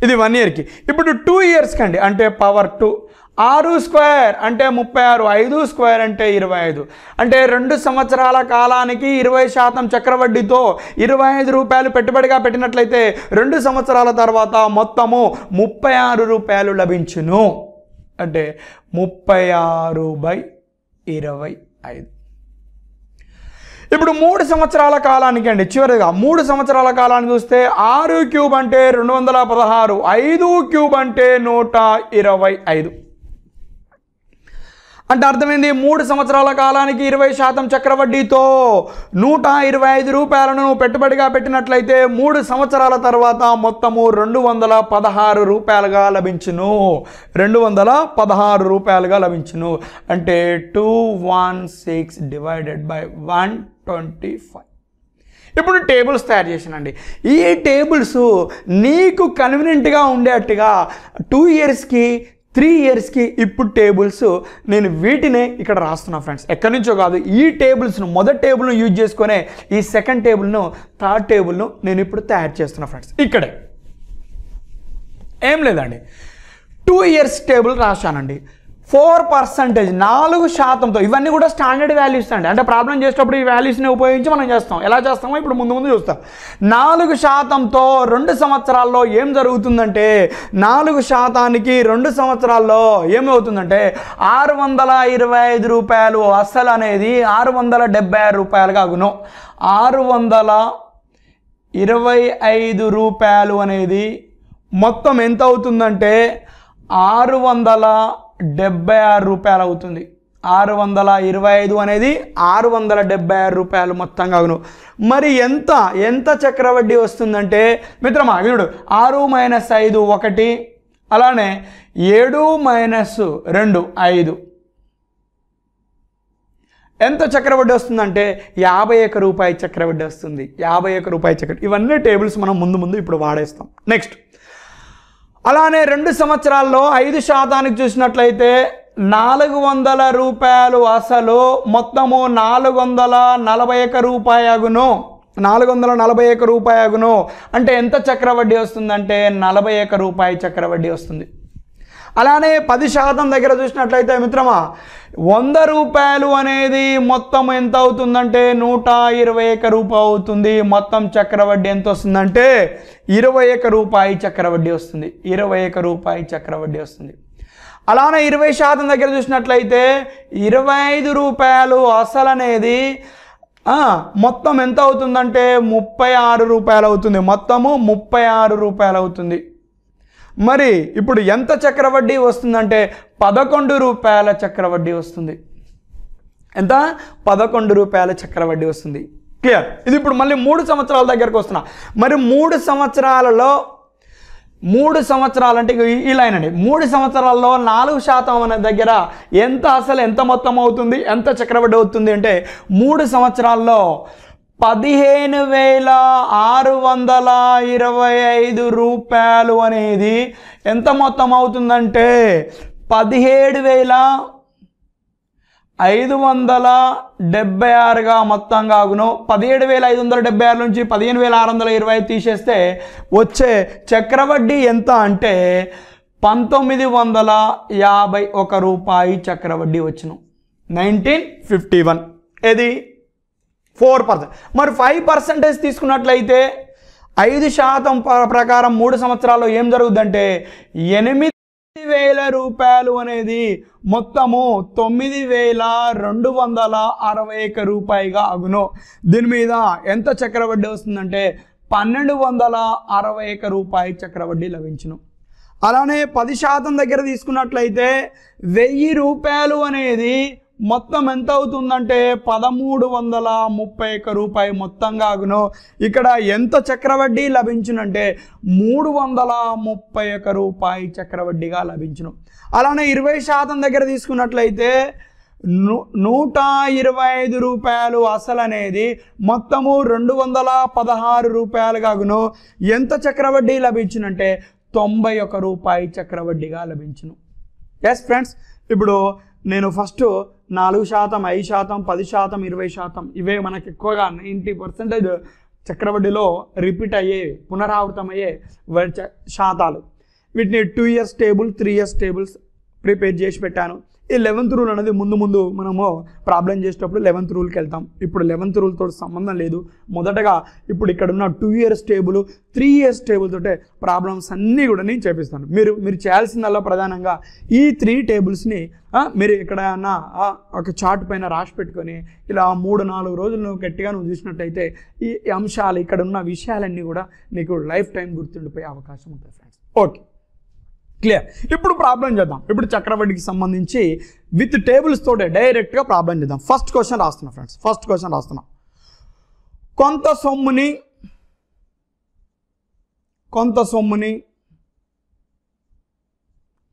ఇది వన్ ఇయర్కి ఇప్పుడు టూ ఇయర్స్కి అండి అంటే పవర్ టూ ఆరు స్క్వేర్ అంటే ముప్పై ఆరు ఐదు స్క్వేర్ అంటే ఇరవై ఐదు. అంటే రెండు సంవత్సరాల కాలానికి ఇరవై శాతం చక్రవడ్డీతో ఇరవై ఐదు రూపాయలు పెట్టుబడిగా పెట్టినట్లయితే రెండు సంవత్సరాల తర్వాత మొత్తము ముప్పై ఆరు రూపాయలు లభించును. అంటే ముప్పై ఆరు బై ఇరవై ఐదు. ఇప్పుడు మూడు సంవత్సరాల కాలానికి అండి చివరిగా మూడు సంవత్సరాల కాలాన్ని చూస్తే ఆరు క్యూబ్ అంటే రెండు వందల పదహారు ఐదు క్యూబ్ అంటే నూట ఇరవై ఐదు. అంటే అర్థమైంది మూడు సంవత్సరాల కాలానికి ఇరవై శాతం చక్రవడ్డీతో నూట ఇరవై ఐదు రూపాయలను నువ్వు పెట్టుబడిగా పెట్టినట్లయితే మూడు సంవత్సరాల తర్వాత మొత్తము రెండు వందల పదహారు రూపాయలుగా లభించును. రెండు వందల పదహారు రూపాయలుగా లభించును. అంటే two one six divided by one twenty five. ఇప్పుడు టేబుల్స్ తయారు చేసానండి ఈ టేబుల్స్ నీకు కన్వీనియంట్గా ఉండేట్టుగా టూ ఇయర్స్కి త్రీ ఇయర్స్కి ఇప్పుడు టేబుల్స్ నేను వీటినే ఇక్కడ రాస్తున్నా ఫ్రెండ్స్. ఎక్కడి నుంచో కాదు ఈ టేబుల్స్ను మొదటి టేబుల్ను యూజ్ చేసుకునే ఈ సెకండ్ టేబుల్ను థర్డ్ టేబుల్ను నేను ఇప్పుడు తయారు చేస్తున్నా ఫ్రెండ్స్. ఇక్కడే. ఏం లేదండి. టూ ఇయర్స్ టేబుల్ రాశానండి. ఫోర్ పర్సంటేజ్ నాలుగు శాతంతో. ఇవన్నీ కూడా స్టాండర్డ్ వాల్యూస్ అండి. అంటే ప్రాబ్లం చేసేటప్పుడు ఈ వాల్యూస్ని ఉపయోగించి మనం చేస్తాం. ఎలా చేస్తామో ఇప్పుడు ముందు ముందు చూస్తాం. నాలుగు శాతంతో రెండు సంవత్సరాల్లో ఏం జరుగుతుందంటే నాలుగు శాతానికి రెండు సంవత్సరాల్లో ఏమవుతుందంటే ఆరు వందల ఇరవై ఐదు రూపాయలు అసలు అనేది ఆరు వందల డెబ్బై ఆరు రూపాయలుగా అగును ఆరు వందల ఇరవై ఐదు రూపాయలు అనేది మొత్తం ఎంత అవుతుందంటే ఆరు వందల డెబ్బై ఆరు రూపాయలు అవుతుంది. ఆరు వందల ఇరవై ఐదు అనేది ఆరు వందల డెబ్బై ఆరు రూపాయలు మొత్తంగా అవును. మరి ఎంత ఎంత చక్రవడ్డీ వస్తుందంటే మిత్రమా వీడు ఆరు మైనస్ ఐదు ఒకటి అలానే ఏడు మైనస్ రెండు ఐదు. ఎంత చక్రవడ్డీ వస్తుందంటే యాభై ఒక్క రూపాయి చక్రవడ్డీ వస్తుంది. యాభై ఒక్క రూపాయి చక్ర ఇవన్నీ టేబుల్స్ మనం ముందు ముందు ఇప్పుడు వాడేస్తాం. నెక్స్ట్. అలానే రెండు సంవత్సరాల్లో ఐదు శాతానికి చూసినట్లయితే నాలుగు వందల రూపాయలు అసలు మొత్తము నాలుగు వందల నలభై ఒక్క రూపాయగును. నాలుగు వందల నలభై ఒక్క రూపాయగును. అంటే ఎంత చక్రవడ్డీ వస్తుందంటే నలభై ఒక్క రూపాయి చక్రవడ్డీ వస్తుంది. అలానే పది శాతం దగ్గర చూసినట్లయితే మిత్రమా వంద రూపాయలు అనేది మొత్తం ఎంత అవుతుందంటే నూట ఇరవై ఒక్క రూపాయి అవుతుంది. మొత్తం చక్రవడ్డీ ఎంత వస్తుందంటే ఇరవై ఒక్క రూపాయి చక్రవడ్డీ వస్తుంది. ఇరవై ఒక్క రూపాయి చక్రవడ్డీ వస్తుంది. అలానే ఇరవై శాతం దగ్గర చూసినట్లయితే ఇరవై ఐదు రూపాయలు అసలు అనేది మొత్తం ఎంత అవుతుందంటే ముప్పై ఆరు రూపాయలు అవుతుంది. మొత్తము ముప్పై ఆరు రూపాయలు అవుతుంది. మరి ఇప్పుడు ఎంత చక్రవడ్డీ వస్తుందంటే పదకొండు రూపాయల చక్రవడ్డీ వస్తుంది. ఎంత? పదకొండు రూపాయల చక్రవడ్డీ వస్తుంది. క్లియర్? ఇది ఇప్పుడు మళ్ళీ మూడు సంవత్సరాల దగ్గరకు వస్తున్నా. మరి మూడు సంవత్సరాలలో మూడు సంవత్సరాలు అంటే ఈ- ఈ లైన్ అండి. మూడు సంవత్సరాల్లో నాలుగు శాతం అనే దగ్గర ఎంత అసలు ఎంత మొత్తం అవుతుంది? ఎంత చక్రవడ్డీ అవుతుంది అంటే మూడు సంవత్సరాల్లో పదిహేను వేల ఆరు వందల ఇరవై ఐదు రూపాయలు అనేది ఎంత మొత్తం అవుతుందంటే పదిహేడు వేల ఐదు వందల డెబ్బై ఆరుగా మొత్తం కాగును పదిహేడు వేల ఐదు వందల డెబ్బై ఆరు నుంచి పదిహేను వేల ఆరు వందల ఇరవై ఐదు తీసేస్తే వచ్చే చక్రవడ్డీ ఎంత అంటే పంతొమ్మిది వందల యాభై ఒక రూపాయి చక్రవడ్డీ వచ్చును. Nineteen fifty one. ఇది ఫోర్ పర్సెంట్. మరి ఫైవ్ పర్సెంటేజ్ తీసుకున్నట్లయితే ఐదు శాతం ప్రకారం మూడు సంవత్సరాల్లో ఏం జరుగుద్దంటే ఎనిమిది వేల రూపాయలు అనేది మొత్తము తొమ్మిది వేల రెండు వందల అరవై ఒక్క రూపాయిగా అగును దీని మీద ఎంత చక్రవడ్డీ వస్తుందంటే పన్నెండు వందల అరవై ఒక్క రూపాయి చక్రవడ్డీ లభించును. అలానే పది శాతం దగ్గర తీసుకున్నట్లయితే వెయ్యి రూపాయలు అనేది మొత్తం ఎంత అవుతుందంటే పదమూడు వందల ముప్పై ఒక్క రూపాయి మొత్తంగాగును ఇక్కడ ఎంత చక్రవడ్డీ లభించునంటే మూడు వందల ముప్పై ఒక్క రూపాయి చక్రవడ్డీగా లభించును. అలానే ఇరవై శాతం దగ్గర తీసుకున్నట్లయితే నూట ఇరవై ఐదు రూపాయలు అసలు అనేది మొత్తము రెండు వందల పదహారు రూపాయలుగా ఎంత చక్రవడ్డీ లభించునంటే తొంభై ఒక రూపాయి చక్రవడ్డీగా లభించును. ఎస్ ఫ్రెండ్స్ ఇప్పుడు నేను ఫస్ట్ నాలుగు శాతం ఐదు శాతం పది శాతం ఇరవై శాతం ఇవే మనకు ఎక్కువగా నైంటీ పర్సెంటేజ్ చక్రవడ్డీలో రిపీట్ అయ్యే పునరావృతమయ్యే శాతాలు. వీటిని two years table three years tables prepare చేసి పెట్టాను. ఈ లెవెంత్ రూల్ అనేది ముందు ముందు మనము ప్రాబ్లం చేసేటప్పుడు లెవెంత్ రూల్కి వెళ్తాం. ఇప్పుడు లెవెంత్ రూల్తో సంబంధం లేదు. మొదటగా ఇప్పుడు ఇక్కడ ఉన్న two years table three years table తోటే ప్రాబ్లమ్స్ అన్నీ కూడా నేను చేపిస్తాను. మీరు మీరు చేయాల్సిందల్లా ప్రధానంగా ఈ త్రీ టేబుల్స్ని మీరు ఎక్కడైనా నా ఒక చార్ట్ పైన రాసి పెట్టుకొని ఇలా మూడు నాలుగు రోజులు నువ్వు గట్టిగా నువ్వు చూసినట్టయితే ఈ అంశాలు ఇక్కడ ఉన్న విషయాలన్నీ కూడా నీకు లైఫ్ టైం గుర్తుండిపోయే అవకాశం ఉంటుంది ఫ్రెండ్స్ ఓకే క్లియర్ ఇప్పుడు ప్రాబ్లం చేద్దాం. ఇప్పుడు చక్రవడ్డీకి సంబంధించి విత్ టేబుల్స్ తోటే డైరెక్ట్గా ప్రాబ్లం చేద్దాం. ఫస్ట్ క్వశ్చన్ రాస్తున్నాం ఫ్రెండ్స్ ఫస్ట్ క్వశ్చన్ రాస్తున్నాం. కొంత సొమ్ముని కొంత సొమ్ముని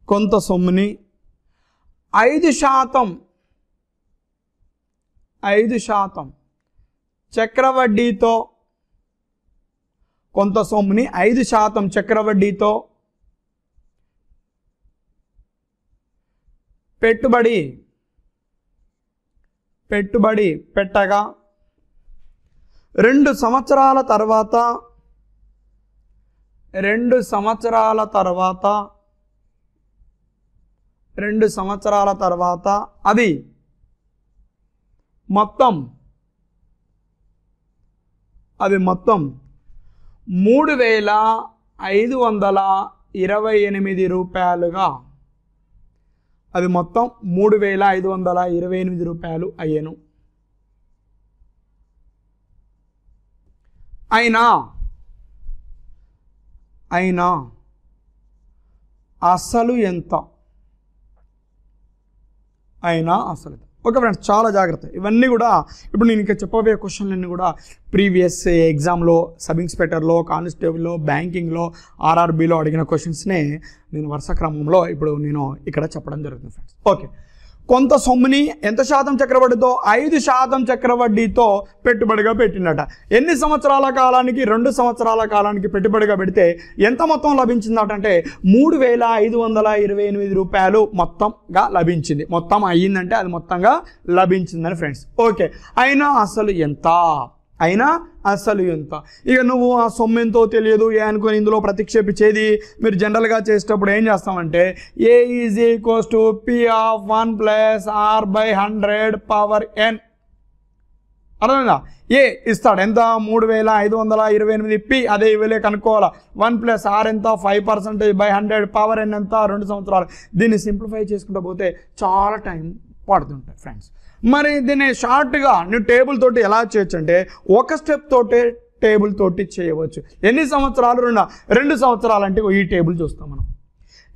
కొంత సొమ్ముని ఐదు శాతం ఐదు శాతం చక్రవడ్డీతో కొంత సొమ్ముని ఐదు శాతం చక్రవడ్డీతో పెట్టుబడి. పెట్టుబడి పెట్టగా రెండు సంవత్సరాల తర్వాత రెండు సంవత్సరాల తర్వాత రెండు సంవత్సరాల తర్వాత అది మొత్తం అది మొత్తం మూడు వేల ఐదు వందల ఇరవై ఎనిమిది రూపాయలుగా అది మొత్తం మూడు వేల ఐదు వందల ఇరవై ఎనిమిది రూపాయలు అయ్యాను. అయినా అయినా అసలు ఎంత? అయినా అసలు ఓకే ఫ్రెండ్స్ చాలా జాగ్రత్త. ఇవన్నీ కూడా ఇప్పుడు నేను ఇంకా చెప్పబోయే క్వశ్చన్లన్నీ కూడా ప్రీవియస్ ఎగ్జామ్లో సబ్ ఇన్స్పెక్టర్లో కానిస్టేబుల్లో బ్యాంకింగ్లో ఆర్ఆర్బీలో అడిగిన క్వశ్చన్స్నే నేను వరుస క్రమంలో ఇప్పుడు నేను ఇక్కడ చెప్పడం జరుగుతుంది ఫ్రెండ్స్ ఓకే కొంత సొమ్ముని ఎంత శాతం చక్రవడ్డీతో? ఐదు శాతం చక్రవడ్డీతో పెట్టుబడిగా పెట్టిండట ఎన్ని సంవత్సరాల కాలానికి? రెండు సంవత్సరాల కాలానికి పెట్టుబడిగా పెడితే ఎంత మొత్తం లభించిందట అంటే మూడు వేల ఐదు వందల ఇరవై ఎనిమిది రూపాయలు మొత్తంగా లభించింది. మొత్తం అయ్యిందంటే అది మొత్తంగా లభించిందని ఫ్రెండ్స్. ఓకే. అయినా అసలు ఎంత? అయినా అసలు ఎంత ఇక నువ్వు ఆ సొమ్మెంతో తెలియదు ఏ అనుకుని ఇందులో ప్రతిక్షేపించేది మీరు జనరల్గా చేసేటప్పుడు ఏం చేస్తామంటే A is equals to P of one plus R by hundred power N అర్థమైందా? ఏ ఇస్తాడు. ఎంత? మూడు వేల ఐదు వందల ఇరవై ఎనిమిది పి అదే ఇవ్వలే కనుక్కోవాలా. వన్ ప్లస్ ఆర్ ఎంత? Five percentage by hundred power N ఎంత? రెండు సంవత్సరాలు. దీన్ని సింప్లిఫై చేసుకుంటూ పోతే చాలా టైం పడుతుంటాయి ఫ్రెండ్స్ మరి దీన్ని షార్ట్గా నువ్వు టేబుల్ తోటి ఎలా చేయొచ్చు అంటే ఒక స్టెప్ తోటే టేబుల్ తోటి చేయవచ్చు. ఎన్ని సంవత్సరాలు? రెండు. రెండు సంవత్సరాలు అంటే ఈ టేబుల్ చూస్తాం మనం.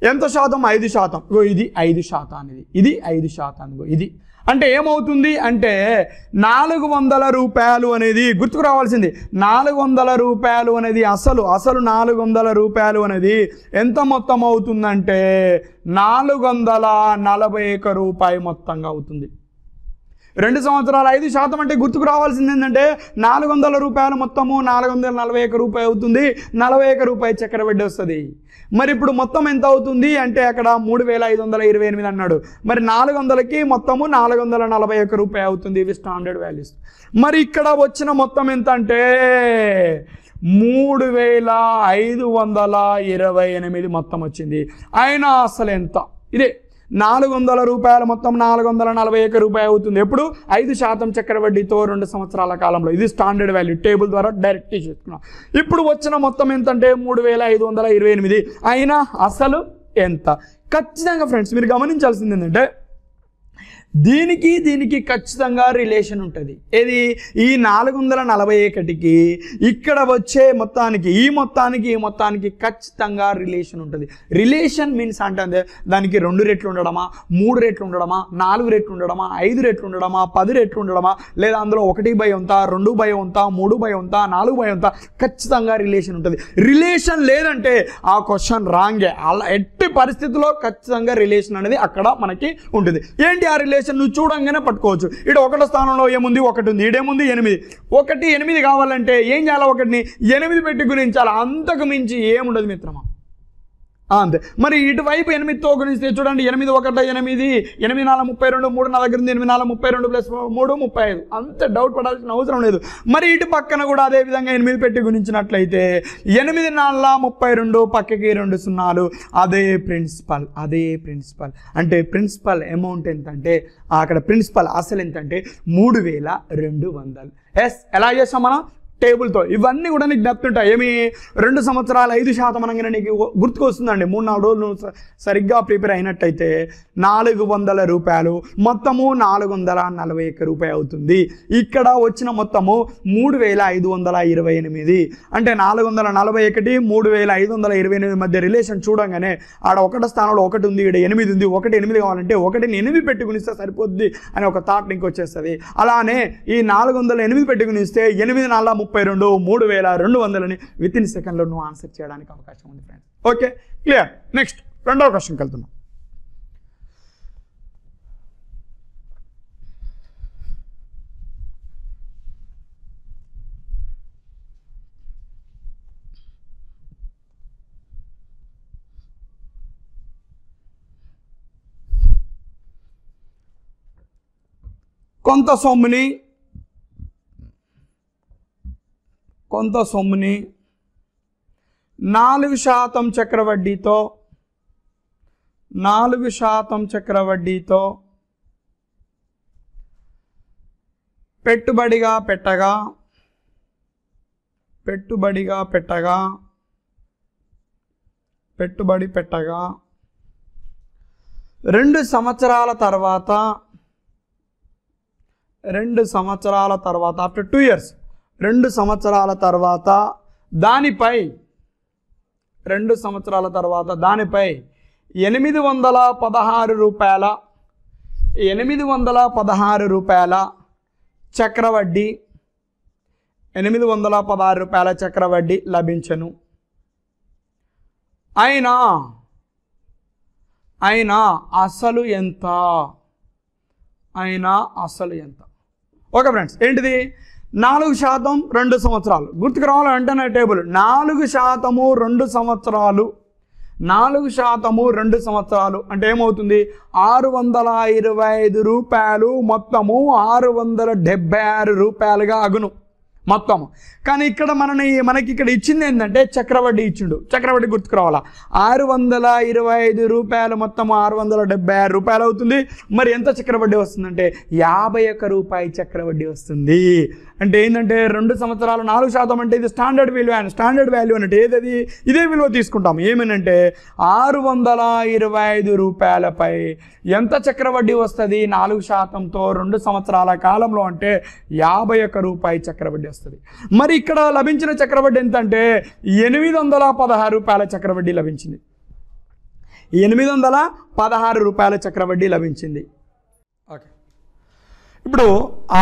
ఎంత శాతం? ఐదు శాతం. ఇది ఐదు శాతం అనేది ఇది ఐదు శాతం ఇది. అంటే ఏమవుతుంది అంటే నాలుగు వందల రూపాయలు అనేది గుర్తుకు రావాల్సింది. నాలుగు వందల రూపాయలు అనేది అసలు అసలు నాలుగు వందల రూపాయలు అనేది ఎంత మొత్తం అవుతుందంటే నాలుగు వందల నలభై ఒక రూపాయి మొత్తంగా అవుతుంది. రెండు సంవత్సరాలు ఐదు శాతం అంటే గుర్తుకు రావాల్సింది ఏంటంటే నాలుగు వందల రూపాయలు మొత్తము నాలుగు వందల నలభై ఒక రూపాయి అవుతుంది. నలభై ఒక రూపాయి చక్కెరవడ్డీ వస్తుంది. మరి ఇప్పుడు మొత్తం ఎంత అవుతుంది అంటే అక్కడ మూడు వేల ఐదు వందల ఇరవై ఎనిమిది అన్నాడు. మరి నాలుగు వందలకి మొత్తము నాలుగు వందల నలభై ఒక రూపాయి అవుతుంది ఇవి స్టాండర్డ్ వాల్యూస్. మరి ఇక్కడ వచ్చిన మొత్తం ఎంత అంటే మూడు వేల ఐదు వందల ఇరవై ఎనిమిది మొత్తం వచ్చింది. అయినా అసలు ఎంత? ఇదే నాలుగు వందల రూపాయలు మొత్తం నాలుగు వందల నలభై ఒక్క రూపాయి అవుతుంది. ఎప్పుడు? ఐదు శాతం చక్కెర వడ్డీతో రెండు సంవత్సరాల కాలంలో. ఇది స్టాండర్డ్ వాల్యూ టేబుల్ ద్వారా డైరెక్ట్ చేసుకున్నాం ఇప్పుడు వచ్చిన మొత్తం ఎంతంటే? మూడు వేల ఐదు వందల ఇరవై ఎనిమిది. అయినా అసలు ఎంత? ఖచ్చితంగా ఫ్రెండ్స్ మీరు గమనించాల్సింది ఏంటంటే దీనికి దీనికి ఖచ్చితంగా రిలేషన్ ఉంటుంది. ఏది? ఈ నాలుగు వందల నలభై ఒకటికి ఇక్కడ వచ్చే మొత్తానికి ఈ మొత్తానికి ఈ మొత్తానికి ఖచ్చితంగా రిలేషన్ ఉంటుంది. రిలేషన్ మీన్స్ అంటే దానికి రెండు రెట్లు ఉండడమా? మూడు రెట్లు ఉండడమా? నాలుగు రెట్లు ఉండడమా? ఐదు రెట్లు ఉండడమా? పది రెట్లు ఉండడమా? లేదా అందులో ఒకటి భయం ఉంటా రెండు భయం ఉంటా మూడు భయం ఉంటా నాలుగు భయం ఉంతా ఖచ్చితంగా రిలేషన్ ఉంటుంది. రిలేషన్ లేదంటే ఆ క్వశ్చన్ రాంగే అలా ఎట్టి పరిస్థితుల్లో ఖచ్చితంగా రిలేషన్ అనేది అక్కడ మనకి ఉంటుంది. ఏంటి ఆ రిలేషన్ నువ్వు చూడంగానే పట్టుకోవచ్చు. ఇటు ఒకటో స్థానంలో ఏముంది? ఒకటి ఉంది ఇడేముంది ఎనిమిది. ఒకటి ఎనిమిది కావాలంటే ఏం చేయాలి ఒకటిని? ఎనిమిది పెట్టి గుణించాలి. అంతకు మించి ఏముండదు మిత్రమా? అంతే. మరి ఇటువైపు ఎనిమిదితో గుణిస్తే చూడండి ఎనిమిది ఒకట ఎనిమిది ఎనిమిది నాలుగు ముప్పై రెండు మూడు నా దగ్గర ఎనిమిది నాలుగు ముప్పై రెండు ప్లస్ మూడు ముప్పై ఐదు. అంత డౌట్ పడాల్సిన అవసరం లేదు. మరి ఇటు పక్కన కూడా అదే విధంగా ఎనిమిది పెట్టి గుణించినట్లయితే ఎనిమిది నాలుగు ముప్పై రెండు పక్కకి రెండు సున్నాలు అదే ప్రిన్సిపల్ అదే ప్రిన్సిపల్. అంటే ప్రిన్సిపల్ అమౌంట్ ఎంతంటే అక్కడ ప్రిన్సిపల్ అసలు ఎంతంటే మూడు వేల రెండు వందలు. ఎస్ ఎలా చేస్తాం మనం? టేబుల్తో. ఇవన్నీ కూడా నీకు డెప్త్ ఉంటాయి. ఏమి? రెండు సంవత్సరాలు ఐదు శాతం అనగానే నీకు గుర్తుకొస్తుందండి. మూడు నాలుగు రోజులు సరిగ్గా ప్రిపేర్ అయినట్టయితే నాలుగు వందల రూపాయలు. మొత్తము నాలుగు వందల నలభై ఒక్క రూపాయి అవుతుంది. ఇక్కడ వచ్చిన మొత్తము మూడు వేల ఐదు వందల ఇరవై ఎనిమిది. అంటే నాలుగు వందల నలభై ఒకటి మూడు వేల ఐదు వందల ఇరవై ఎనిమిది మధ్య రిలేషన్ చూడంగానే ఆడ ఒకటి స్థానంలో ఒకటి ఉంది ఇక్కడ ఎనిమిది ఉంది ఒకటి ఎనిమిది కావాలంటే ఒకటిని ఎనిమిది పెట్టుకునిస్తే సరిపోద్ది అని ఒక థాట్ నీకు వచ్చేస్తుంది. అలానే ఈ నాలుగు వందల ఎనిమిది పెట్టుకునిస్తే ఎనిమిది నాలుగు ముప్పై రెండు మూడు వేల రెండు వందలని విత్ ఇన్ సెకండ్లో నువ్వు ఆన్సర్ చేయడానికి అవకాశం ఉంది ఫ్రెండ్స్ ఓకే క్లియర్ నెక్స్ట్ రెండవ క్వశ్చన్కి వెళ్తున్నాం కొంత సొమ్ముని కొంత సొమ్ముని నాలుగు శాతం చక్రవడ్డీతో నాలుగు శాతం చక్రవడ్డీతో పెట్టుబడిగా పెట్టగా పెట్టుబడిగా పెట్టగా పెట్టుబడి పెట్టగా రెండు సంవత్సరాల తర్వాత రెండు సంవత్సరాల తర్వాత ఆఫ్టర్ టూ ఇయర్స్ రెండు సంవత్సరాల తర్వాత దానిపై రెండు సంవత్సరాల తర్వాత దానిపై ఎనిమిది వందల పదహారు రూపాయల ఎనిమిది వందల పదహారు రూపాయల చక్రవడ్డీ ఎనిమిది వందల పదహారు రూపాయల చక్రవడ్డీ లభించను. అయినా అయినా అసలు ఎంత? అయినా అసలు ఎంత? ఓకే ఫ్రెండ్స్ ఏంటిది? నాలుగు శాతం రెండు సంవత్సరాలు. గుర్తుకు రావాలి వెంటనే టేబుల్. నాలుగు శాతము రెండు సంవత్సరాలు. నాలుగు శాతము రెండు సంవత్సరాలు. అంటే ఏమవుతుంది? ఆరు వందల ఇరవై ఐదు రూపాయలు మొత్తము ఆరు వందల డెబ్బై ఆరు రూపాయలుగా అగును. మొత్తము. కానీ ఇక్కడ మనని మనకి ఇక్కడ ఇచ్చింది ఏంటంటే చక్రవడ్డీ ఇచ్చిండు. చక్రవడ్డీ గుర్తుకు రావాలా? ఆరు వందల ఇరవై ఐదు రూపాయలు మొత్తం ఆరు వందల డెబ్బై ఆరు రూపాయలు అవుతుంది. మరి ఎంత చక్రవడ్డీ వస్తుందంటే? యాభై ఒక్క రూపాయి చక్రవడ్డీ వస్తుంది. అంటే ఏంటంటే రెండు సంవత్సరాలు నాలుగు శాతం అంటే ఇది స్టాండర్డ్ విలువ అండ్ స్టాండర్డ్ వాల్యూ అంటే ఏదది? ఇదే విలువ తీసుకుంటాం ఏమనంటే ఆరు వందల ఇరవై ఐదు రూపాయలపై ఎంత చక్రవడ్డీ వస్తుంది? నాలుగు శాతంతో రెండు సంవత్సరాల కాలంలో అంటే యాభై ఒక్క రూపాయి చక్రవడ్డీ వస్తుంది. మరి ఇక్కడ లభించిన చక్రవడ్డీ ఎంత అంటే ఎనిమిది వందల పదహారు రూపాయల చక్రవడ్డీ లభించింది. ఎనిమిది వందల పదహారు రూపాయల చక్రవడ్డీ లభించింది. ఇప్పుడు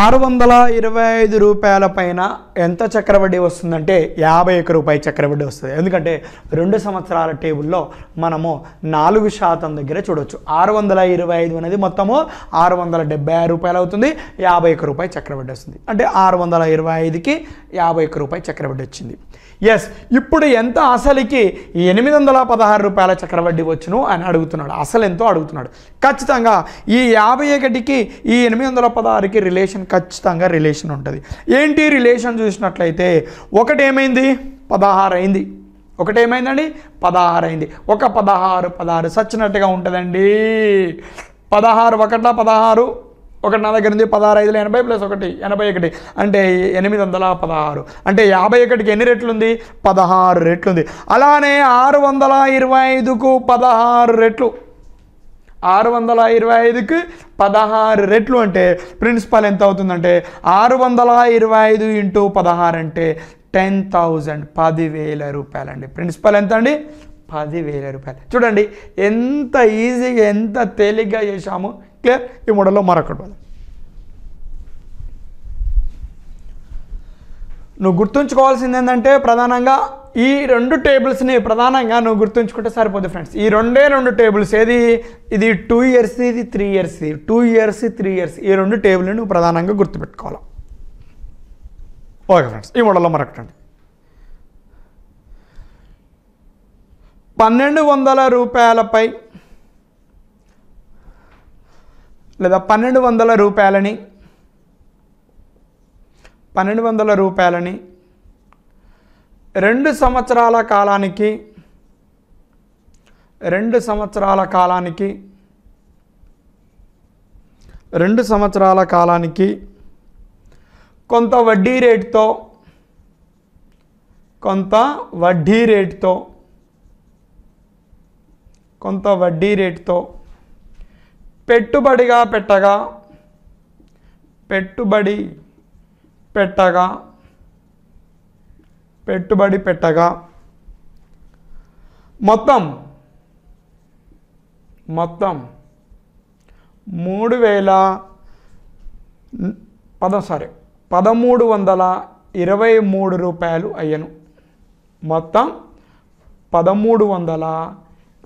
ఆరు వందల ఇరవై ఐదు రూపాయల పైన ఎంత చక్రవడ్డీ వస్తుందంటే యాభై ఒక్క రూపాయి చక్రవడ్డీ వస్తుంది. ఎందుకంటే రెండు సంవత్సరాల టేబుల్లో మనము నాలుగు శాతం దగ్గర చూడవచ్చు ఆరు వందల ఇరవై ఐదు అనేది మొత్తము ఆరు వందల డెబ్బై ఆరు రూపాయలు అవుతుంది యాభై ఒక్క రూపాయి చక్రవడ్డీ వస్తుంది. అంటే ఆరు వందల ఇరవై ఐదుకి యాభై ఒక్క రూపాయి చక్రవడ్డీ వచ్చింది. ఎస్ ఇప్పుడు ఎంత అసలుకి ఎనిమిది వందల పదహారు రూపాయల చక్రవడ్డీ వచ్చును అని అడుగుతున్నాడు. అసలు ఎంతో అడుగుతున్నాడు. ఖచ్చితంగా ఈ యాభై ఒకటికి ఈ ఎనిమిది వందల పదహారుకి రిలేషన్ ఖచ్చితంగా రిలేషన్ ఉంటుంది. ఏంటి రిలేషన్ చూసినట్లయితే ఒకటి ఏమైంది పదహారు అయింది ఒకటి ఏమైందండి పదహారు అయింది ఒక పదహారు పదహారు సచ్చినట్టుగా ఉంటుందండి. పదహారు ఒకట పదహారు? ఒకటి నా దగ్గర ఉంది పదహారు ఐదులు ఎనభై ప్లస్ ఒకటి ఎనభై ఒకటి. అంటే ఎనిమిది వందల పదహారు. అంటే యాభై ఒకటికి ఎన్ని రెట్లుంది? పదహారు రెట్లుంది. అలానే ఆరు వందల ఇరవై ఐదుకు పదహారు రెట్లు. ఆరు వందల ఇరవై ఐదుకి పదహారు రెట్లు అంటే ప్రిన్సిపల్ ఎంత అవుతుందంటే ఆరు వందల ఇరవై ఐదు ఇంటూ పదహారు అంటే టెన్ థౌజండ్ పదివేల రూపాయలండి. ప్రిన్సిపల్ ఎంత అండి పదివేల రూపాయలు. చూడండి ఎంత ఈజీగా ఎంత తేలిగ్గా చేశాము. క్లియర్ ఈ మోడల్లో మరొకటి నువ్వు గుర్తుంచుకోవాల్సింది ఏంటంటే ప్రధానంగా ఈ రెండు టేబుల్స్ని ప్రధానంగా నువ్వు గుర్తుంచుకుంటే సరిపోద్ది ఫ్రెండ్స్. ఈ రెండే రెండు టేబుల్స్ ఏది? ఇది టూ ఇయర్స్ ఇది three years two years three years ఈ రెండు టేబుల్ని నువ్వు ప్రధానంగా గుర్తుపెట్టుకోవాలి? ఓకే ఫ్రెండ్స్ ఈ మోడల్లో మరొకటండి పన్నెండు వందల రూపాయలపై లేదా పన్నెండు వందల రూపాయలని పన్నెండు వందల రూపాయలని రెండు సంవత్సరాల కాలానికి రెండు సంవత్సరాల కాలానికి రెండు సంవత్సరాల కాలానికి కొంత వడ్డీ రేటుతో కొంత వడ్డీ రేటుతో కొంత వడ్డీ రేటుతో పెట్టుబడిగా పెట్టగా పెట్టుబడి పెట్టగా పెట్టుబడి పెట్టగా. మొత్తం మొత్తం మూడు వేల పద సారీ పదమూడు వందల ఇరవై మూడు రూపాయలు అయ్యను. మొత్తం పదమూడు వందల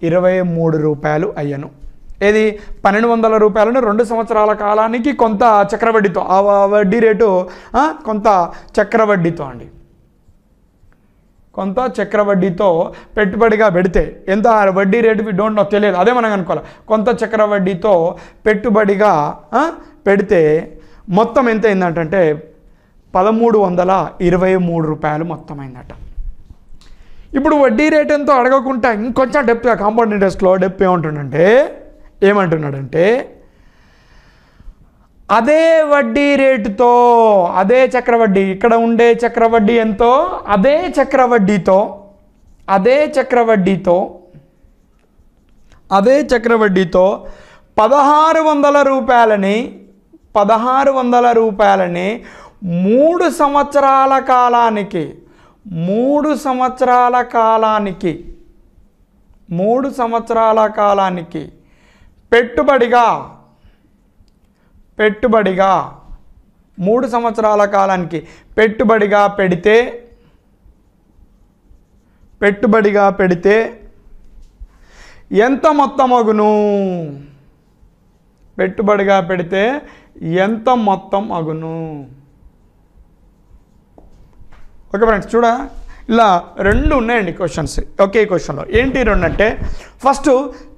ఇరవై మూడు రూపాయలు అయ్యను. ఏది? పన్నెండు వందల రూపాయలను రెండు సంవత్సరాల కాలానికి కొంత చక్రవడ్డీతో ఆ వడ్డీ రేటు కొంత చక్రవడ్డీతో అండి. కొంత చక్రవడ్డీతో పెట్టుబడిగా పెడితే ఎంత? వడ్డీ రేటు వి డోంట్ నో తెలియదు. అదే మనం అనుకోవాలి. కొంత చక్రవడ్డీతో పెట్టుబడిగా పెడితే మొత్తం ఎంత అయిందంటే పదమూడు వందల ఇరవై మూడు రూపాయలు మొత్తం అయిందట. ఇప్పుడు వడ్డీ రేట్ ఎంతో అడగకుండా ఇంకొంచెం డెప్త్ కాంపౌండ్ ఇంట్రెస్ట్లో డెప్త్ ఏమంటుండంటే ఏమంటున్నాడంటే అదే వడ్డీ రేటుతో అదే చక్రవడ్డీ ఇక్కడ ఉండే చక్రవడ్డీ ఎంతో అదే చక్రవడ్డీతో అదే చక్రవడ్డీతో అదే చక్రవడ్డీతో పదహారు వందల రూపాయలని పదహారు వందల రూపాయలని మూడు సంవత్సరాల కాలానికి మూడు సంవత్సరాల కాలానికి మూడు సంవత్సరాల కాలానికి పెట్టుబడిగా. పెట్టుబడిగా. మూడు సంవత్సరాల కాలానికి పెట్టుబడిగా పెడితే పెట్టుబడిగా పెడితే ఎంత మొత్తం అగును? పెట్టుబడిగా పెడితే ఎంత మొత్తం అగును? ఓకే ఫ్రెండ్స్ చూడ? ఇలా రెండు ఉన్నాయండి క్వశ్చన్స్ ఒకే క్వశ్చన్లో. ఏంటి రెండు అంటే ఫస్ట్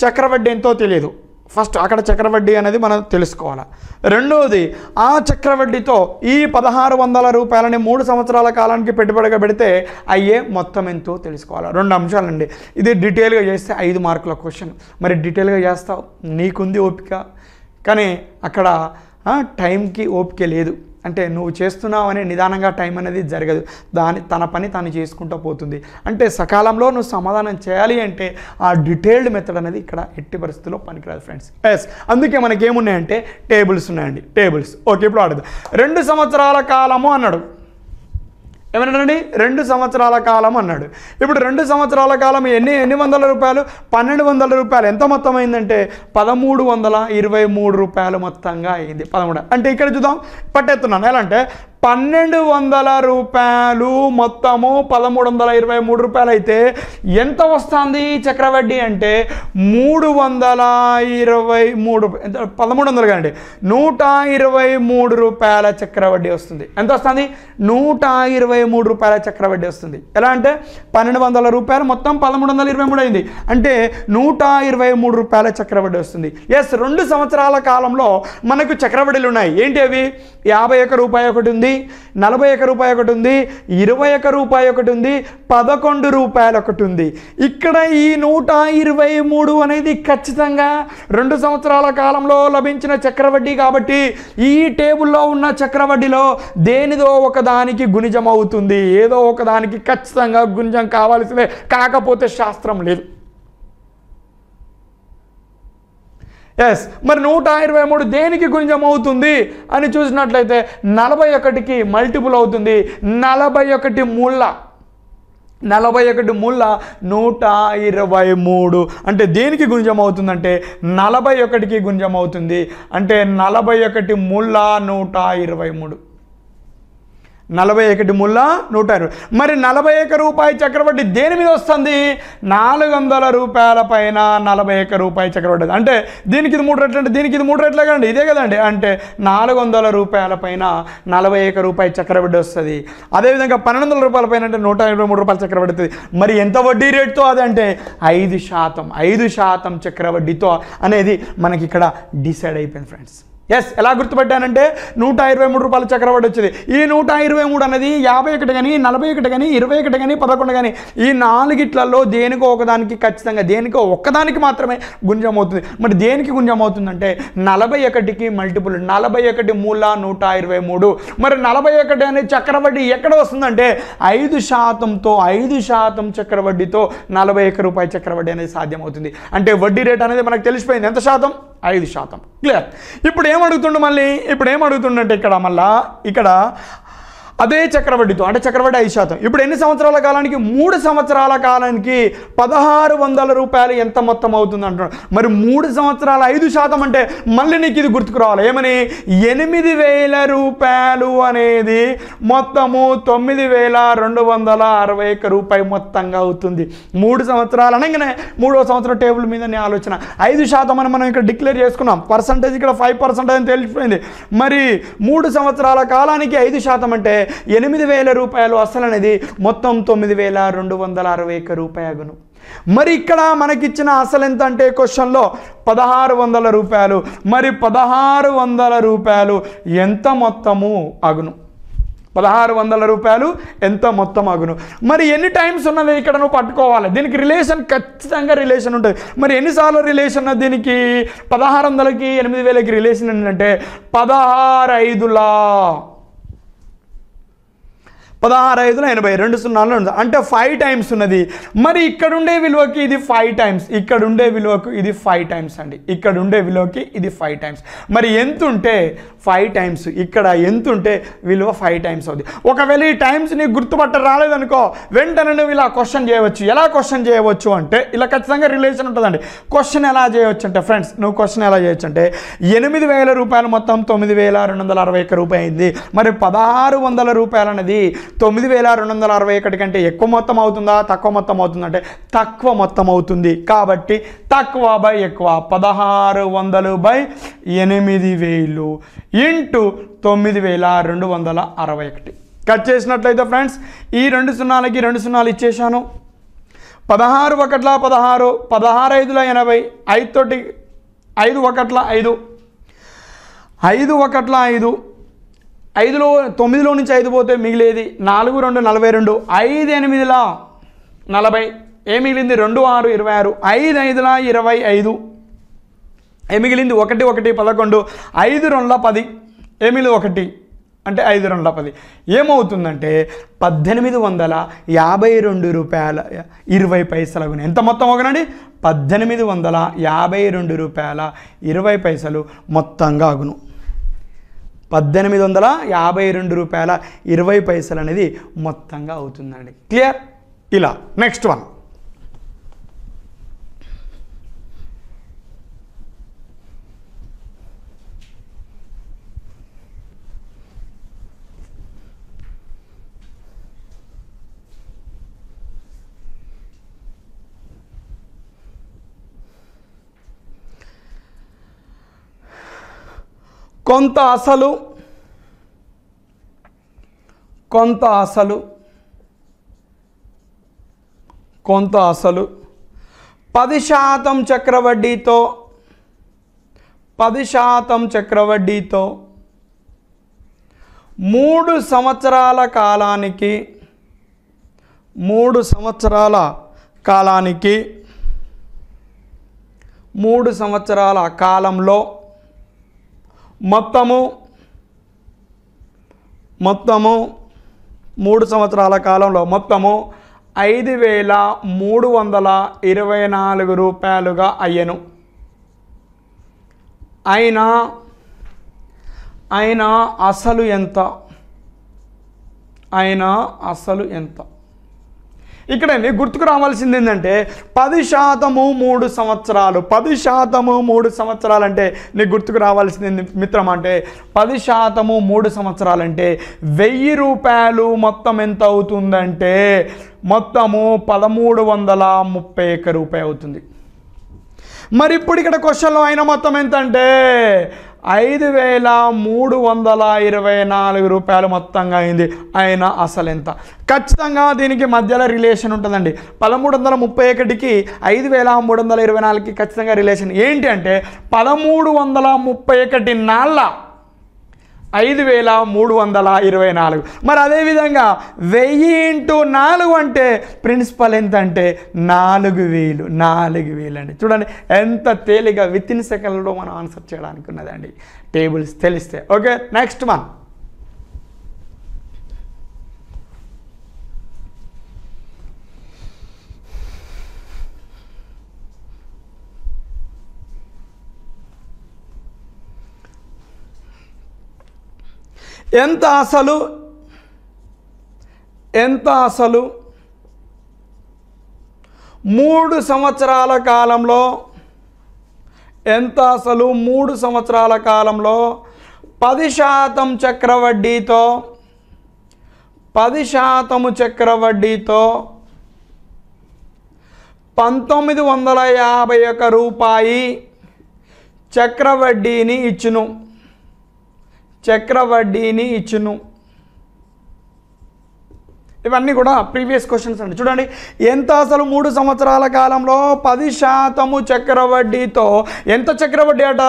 చక్రవడ్డీ ఎంతో తెలియదు ఫస్ట్ అక్కడ చక్రవడ్డీ అనేది మనం తెలుసుకోవాలి. రెండవది ఆ చక్రవడ్డీతో ఈ పదహారు వందల రూపాయలని మూడు సంవత్సరాల కాలానికి పెట్టుబడిగా పెడితే అయ్యే మొత్తం ఎంతో తెలుసుకోవాలి. రెండు అంశాలండి. ఇది డీటెయిల్గా చేస్తే ఐదు మార్కుల క్వశ్చన్. మరి డీటెయిల్గా చేస్తావు? నీకుంది ఓపిక. కానీ అక్కడ టైంకి ఓపిక లేదు. అంటే నువ్వు చేస్తున్నావు అనే నిదానంగా టైం అనేది జరగదు. దాని తన పని తాను చేసుకుంటూ పోతుంది. అంటే సకాలంలో నువ్వు సమాధానం చేయాలి అంటే ఆ డీటెయిల్డ్ మెథడ్ అనేది ఇక్కడ ఎట్టి పరిస్థితుల్లో పనికిరాదు ఫ్రెండ్స్. ఎస్ అందుకే మనకి ఏమున్నాయంటే టేబుల్స్ ఉన్నాయండి. టేబుల్స్. ఓకే ఇప్పుడు ఆడదు రెండు సంవత్సరాల కాలము అన్నాడు. ఏమన్నాడండి? రెండు సంవత్సరాల కాలం అన్నాడు. ఇప్పుడు రెండు సంవత్సరాల కాలం ఎన్ని ఎన్ని వందల రూపాయలు? పన్నెండు వందల రూపాయలు. ఎంత మొత్తం అయిందంటే పదమూడు వందల ఇరవై మూడు రూపాయలు మొత్తంగా అయింది. పదమూడు. అంటే ఇక్కడ చూద్దాం. పట్టేస్తున్నాను ఎలా అంటే పన్నెండు వందల రూపాయలు మొత్తము పదమూడు వందల ఇరవై మూడు రూపాయలు అయితే ఎంత వస్తుంది చక్రవడ్డీ అంటే మూడు వందల ఇరవై మూడు ఎంత పదమూడు వందలు కాదండి నూట ఇరవై మూడు రూపాయల చక్రవడ్డీ వస్తుంది. ఎంత వస్తుంది? నూట ఇరవై మూడు రూపాయల చక్రవడ్డీ వస్తుంది. ఎలా అంటే పన్నెండు వందల రూపాయలు మొత్తం పదమూడు వందల ఇరవై మూడు అయింది. అంటే నూట ఇరవై మూడు రూపాయల చక్రవడ్డీ వస్తుంది. ఎస్ రెండు సంవత్సరాల కాలంలో మనకు చక్రవడ్డీలు ఉన్నాయి. ఏంటి అవి? యాభై ఒక్క రూపాయి ఒకటి ఉంది. నలభై ఒక్క రూపాయి ఒకటి ఉంది. ఇరవై ఒక్క రూపాయి ఒకటి ఉంది. పదకొండు రూపాయలు ఒకటి ఉంది. ఇక్కడ ఈ నూట ఇరవై మూడు అనేది ఖచ్చితంగా రెండు సంవత్సరాల కాలంలో లభించిన చక్రవడ్డీ కాబట్టి ఈ టేబుల్లో ఉన్న చక్రవడ్డీలో దేనిదో ఒకదానికి గుణిజం అవుతుంది ఏదో ఒకదానికి ఖచ్చితంగా గుణిజం కావాల్సిందే. కాకపోతే శాస్త్రం లేదు. ఎస్ మరి నూట ఇరవై మూడు దేనికి గుంజం అవుతుంది అని చూసినట్లయితే నలభై ఒకటికి మల్టిపుల్ అవుతుంది. నలభై ఒకటి ముళ్ళ నలభై ఒకటి ముళ్ళ నూట ఇరవై మూడు. అంటే దేనికి గుంజం అవుతుందంటే నలభై ఒకటికి గుంజం అవుతుంది అంటే నలభై ఒకటి ముళ్ళ నూట ఇరవై మూడు. నలభై ఒకటి ముళ్ళ నూట ఇరవై మరి నలభై ఒక రూపాయి చక్రవడ్డీ దేని మీద వస్తుంది? నాలుగు వందల రూపాయల పైన నలభై ఒక రూపాయి చక్రవడ్డీ. అంటే దీనికి ఇది మూడు రెట్లు అంటే దీనికి ఇది మూడు రెట్లే కదండి. ఇదే కదండి. అంటే నాలుగు వందల రూపాయల పైన నలభై ఒక రూపాయి చక్రవడ్డీ వస్తుంది. అదేవిధంగా పన్నెండు వందల రూపాయల పైన అంటే నూట ఇరవై మూడు రూపాయల చక్రవడ్డీ వస్తుంది. మరి ఎంత వడ్డీ రేటుతో అదంటే ఐదు శాతం ఐదు శాతం చక్రవడ్డీతో అనేది మనకి ఇక్కడ డిసైడ్ అయిపోయింది ఫ్రెండ్స్. ఎస్ ఎలా గుర్తుపెట్టానంటే నూట ఇరవై మూడు రూపాయల చక్రవడ్డీ వచ్చింది. ఈ నూట ఇరవై మూడు అనేది యాభై ఒకటి కానీ నలభై ఒకటి కానీ ఇరవై ఒకటి కానీ పదకొండు కానీ ఈ నాలుగిట్లలో దేనికో ఒకదానికి ఖచ్చితంగా దేనికో ఒక్కదానికి మాత్రమే గుంజం అవుతుంది మరి దేనికి గుంజం అవుతుందంటే నలభై ఒకటికి మల్టిపుల్ నలభై ఒకటి మూల నూట ఇరవై మూడు. మరి నలభై ఒకటి అనే చక్రవడ్డీ ఎక్కడ వస్తుందంటే ఐదు శాతంతో ఐదు శాతం చక్రవడ్డీతో నలభై ఒక్క రూపాయి చక్రవడ్డీ అనేది సాధ్యమవుతుంది. అంటే వడ్డీ రేట్ అనేది మనకు తెలిసిపోయింది. ఎంత శాతం? ఐదు శాతం. క్లియర్. ఇప్పుడు ఏమడుగుతుండు మళ్ళీ? ఇప్పుడు ఏమడుగుతుండంటే ఇక్కడ మళ్ళా ఇక్కడ అదే చక్రవడ్డీతో అంటే చక్రవడ్డీ ఐదు శాతం. ఇప్పుడు ఎన్ని సంవత్సరాల కాలానికి? మూడు సంవత్సరాల కాలానికి పదహారు వందల రూపాయలు ఎంత మొత్తం అవుతుంది అంటున్నాడు. మరి మూడు సంవత్సరాల ఐదు శాతం అంటే మళ్ళీ నీకు ఇది గుర్తుకు రావాలి. ఏమని? ఎనిమిది వేల రూపాయలు అనేది మొత్తము తొమ్మిది వేల రెండు వందల అరవై ఒక్క రూపాయి మొత్తంగా అవుతుంది. మూడు సంవత్సరాలు అనగానే మూడో సంవత్సరం టేబుల్ మీద నీ ఆలోచన. ఐదు శాతం అని మనం ఇక్కడ డిక్లేర్ చేసుకున్నాం. పర్సంటేజ్ ఇక్కడ ఫైవ్ పర్సెంట్ అని తెలిసిపోయింది మరి మూడు సంవత్సరాల కాలానికి ఐదు శాతం అంటే ఎనిమిది వేల రూపాయలు అసలు అనేది మొత్తం తొమ్మిది వేల రెండు వందల అరవై ఒక్క రూపాయగును. మరి ఇక్కడ మనకిచ్చిన అసలు ఎంత అంటే క్వశ్చన్లో పదహారు వందల రూపాయలు. మరి పదహారు వందల రూపాయలు ఎంత మొత్తము అగును? పదహారు వందల రూపాయలు ఎంత మొత్తం అగును? మరి ఎన్ని టైమ్స్ ఉన్నది ఇక్కడ నువ్వు పట్టుకోవాలి? దీనికి రిలేషన్ ఖచ్చితంగా రిలేషన్ ఉంటుంది. మరి ఎన్నిసార్లు రిలేషన్ ఉన్నది దీనికి? పదహారు వందలకి ఎనిమిది వేలకి రిలేషన్ ఏంటంటే పదహారు ఐదులా పదహారు ఐదులో ఎనభై రెండు సున్నాలు ఉంది. అంటే ఫైవ్ టైమ్స్ ఉన్నది. మరి ఇక్కడ ఉండే విలువకి ఇది ఫైవ్ టైమ్స్ ఇక్కడ ఉండే విలువకు ఇది ఫైవ్ టైమ్స్ అండి. ఇక్కడ ఉండే విలువకి ఇది ఫైవ్ టైమ్స్ మరి ఎంత ఉంటే ఫైవ్ టైమ్స్ ఇక్కడ ఎంత ఉంటే విలువ ఫైవ్ టైమ్స్ అవుతుంది ఒకవేళ ఈ టైమ్స్ నీకు గుర్తుపట్ట రాలేదనుకో వెంటనే నువ్వు ఇలా క్వశ్చన్ చేయవచ్చు. ఎలా క్వశ్చన్ చేయవచ్చు అంటే ఇలా ఖచ్చితంగా రిలేషన్ ఉంటుందండి. క్వశ్చన్ ఎలా చేయవచ్చు అంటే ఫ్రెండ్స్ నువ్వు క్వశ్చన్ ఎలా చేయొచ్చు అంటే ఎనిమిది వేల రూపాయలు మొత్తం తొమ్మిది వేల రెండు వందల అరవై ఒక్క రూపాయి అయింది. మరి పదహారు వందల రూపాయలు అనేది తొమ్మిది వేల రెండు వందల అరవై ఒకటి కంటే ఎక్కువ మొత్తం అవుతుందా? తక్కువ మొత్తం అవుతుందంటే తక్కువ మొత్తం అవుతుంది. కాబట్టి తక్కువ బై ఎక్కువ పదహారు వందలు బై ఎనిమిది వేలు ఇంటూ తొమ్మిది వేల రెండు వందల అరవై ఒకటి. కట్ చేసినట్లయితే ఫ్రెండ్స్ ఈ రెండు సున్నాలకి రెండు సున్నాలు ఇచ్చేశాను. పదహారు ఒకట్ల పదహారు పదహారు ఐదుల ఎనభై ఐదు తోటి ఐదు ఒకట్ల ఐదు ఐదు ఒకట్ల ఐదు ఐదులో తొమ్మిదిలో నుంచి ఐదు పోతే మిగిలేది నాలుగు రెండు నలభై రెండు. ఐదు ఎనిమిదిలా నలభై. ఏ మిగిలింది? రెండు ఆరు ఇరవై ఆరు. ఐదు ఐదులా ఇరవై ఐదు. ఏ మిగిలింది? ఒకటి ఒకటి పదకొండు. ఐదు రెండుల పది. ఏ మిగిలింది? ఒకటి. అంటే ఐదు రెండుల పది. ఏమవుతుందంటే పద్దెనిమిది వందల యాభై రెండు రూపాయల ఇరవై పైసలకు ఎంత మొత్తం ఒకనండి పద్దెనిమిది వందల యాభై రెండు రూపాయల ఇరవై పైసలు మొత్తంగా అగును. పద్దెనిమిది వందల యాభై రెండు రూపాయల ఇరవై పైసలు అనేది మొత్తంగా అవుతుందండి. క్లియర్ ఇలా. నెక్స్ట్ వన్ కొంత అసలు కొంత అసలు కొంత అసలు. పది శాతం చక్రవడ్డీతో పది శాతం చక్రవడ్డీతో మూడు సంవత్సరాల కాలానికి మూడు సంవత్సరాల కాలానికి మూడు సంవత్సరాల కాలంలో మొత్తము మొత్తము మూడు సంవత్సరాల కాలంలో మొత్తము ఐదు వేల మూడు వందల ఇరవై నాలుగు రూపాయలుగా అయ్యను. అయినా అయినా అసలు ఎంత? అయినా అసలు ఎంత? ఇక్కడండి గుర్తుకు రావాల్సింది ఏంటంటే పది శాతము మూడు సంవత్సరాలు. పది శాతము మూడు సంవత్సరాలు అంటే నీకు గుర్తుకు రావాల్సింది మిత్రం అంటే పది శాతము మూడు సంవత్సరాలు అంటే వెయ్యి రూపాయలు మొత్తం ఎంత అవుతుందంటే మొత్తము పదమూడు వందల ముప్పై ఒక్క రూపాయి అవుతుంది. మరి ఇప్పుడు ఇక్కడ క్వశ్చన్లో అయిన మొత్తం ఎంత అంటే ఐదు వేల మూడు వందల ఇరవై నాలుగు రూపాయలు మొత్తంగా అయింది. అయినా అసలు ఎంత? ఖచ్చితంగా దీనికి మధ్యలో రిలేషన్ ఉంటుందండి. పదమూడు వందల ముప్పై ఒకటికి ఐదు వేల మూడు వందల ఇరవై నాలుగుకి ఖచ్చితంగా రిలేషన్ ఏంటి అంటే పదమూడు వందల ముప్పై ఒకటి నాళ్ళ ఐదు వేల మూడు వందల ఇరవై నాలుగు. మరి అదేవిధంగా వెయ్యి ఇంటూ నాలుగు అంటే ప్రిన్సిపల్ ఎంత అంటే నాలుగు వేలు నాలుగు వేలు అండి చూడండి ఎంత తేలిగా విత్ ఇన్ సెకండ్లో మనం ఆన్సర్ చేయడానికి ఉన్నదండి టేబుల్స్ తెలిస్తే. Okay next one. ఎంత అసలు? ఎంత అసలు? మూడు సంవత్సరాల కాలంలో ఎంత అసలు? మూడు సంవత్సరాల కాలంలో పది శాతం చక్రవడ్డీతో పది శాతము చక్రవడ్డీతో పంతొమ్మిది వందల యాభై ఒక రూపాయి చక్రవడ్డీని ఇచ్చును. చక్రవడ్డీని ఇచ్చును. ఇవన్నీ కూడా ప్రీవియస్ క్వశ్చన్స్ అండి. చూడండి ఎంత అసలు మూడు సంవత్సరాల కాలంలో పది శాతము చక్రవడ్డీతో ఎంత చక్రవడ్డీ అట?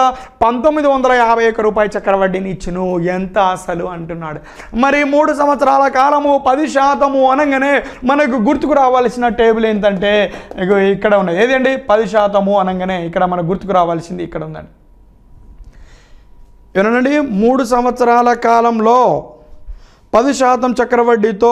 పంతొమ్మిది వందల యాభై ఒక్క రూపాయి చక్రవడ్డీని ఇచ్చును. ఎంత అసలు అంటున్నాడు. మరి మూడు సంవత్సరాల కాలము పది శాతము అనగానే మనకు గుర్తుకు రావాల్సిన టేబుల్ ఏంటంటే ఇక్కడ ఉన్నది ఏదండి పది శాతము అనగానే ఇక్కడ మనకు గుర్తుకు రావాల్సింది ఇక్కడ ఉందండి. వినండి మూడు సంవత్సరాల కాలంలో పది శాతం చక్రవడ్డీతో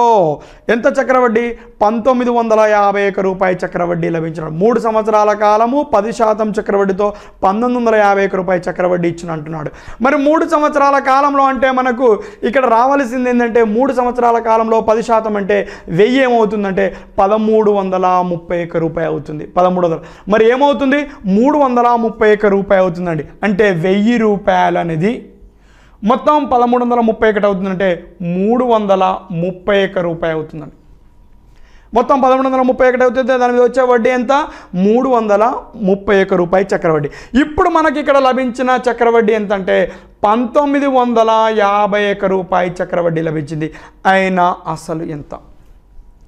ఎంత చక్రవడ్డీ? పంతొమ్మిది వందల యాభై ఒక్క రూపాయి చక్రవడ్డీ లభించిన మూడు సంవత్సరాల కాలము పది శాతం చక్రవడ్డీతో పంతొమ్మిది వందల యాభై ఒక్క రూపాయి చక్రవడ్డీ ఇచ్చిన అంటున్నాడు. మరి మూడు సంవత్సరాల కాలంలో అంటే మనకు ఇక్కడ రావాల్సింది ఏంటంటే మూడు సంవత్సరాల కాలంలో పది శాతం అంటే వెయ్యి ఏమవుతుందంటే పదమూడు వందల ముప్పై ఒక్క రూపాయి అవుతుంది. పదమూడు వందల. మరి ఏమవుతుంది? మూడు వందల ముప్పై ఒక్క రూపాయి అవుతుందండి. అంటే వెయ్యి రూపాయలు అనేది మొత్తం పదమూడు వందల ముప్పై ఒకటి అవుతుందంటే మూడు వందల ముప్పై ఒక్క రూపాయి అవుతుందండి. మొత్తం పదమూడు వందల ముప్పై ఒకటి అవుతుంది దాని మీద వచ్చే వడ్డీ ఎంత? మూడు వందల ముప్పై ఒక్క రూపాయి చక్రవడ్డీ. ఇప్పుడు మనకి ఇక్కడ లభించిన చక్రవడ్డీ ఎంత అంటే పంతొమ్మిది వందల యాభై ఒక్క రూపాయి చక్రవడ్డీ లభించింది. అయినా అసలు ఎంత?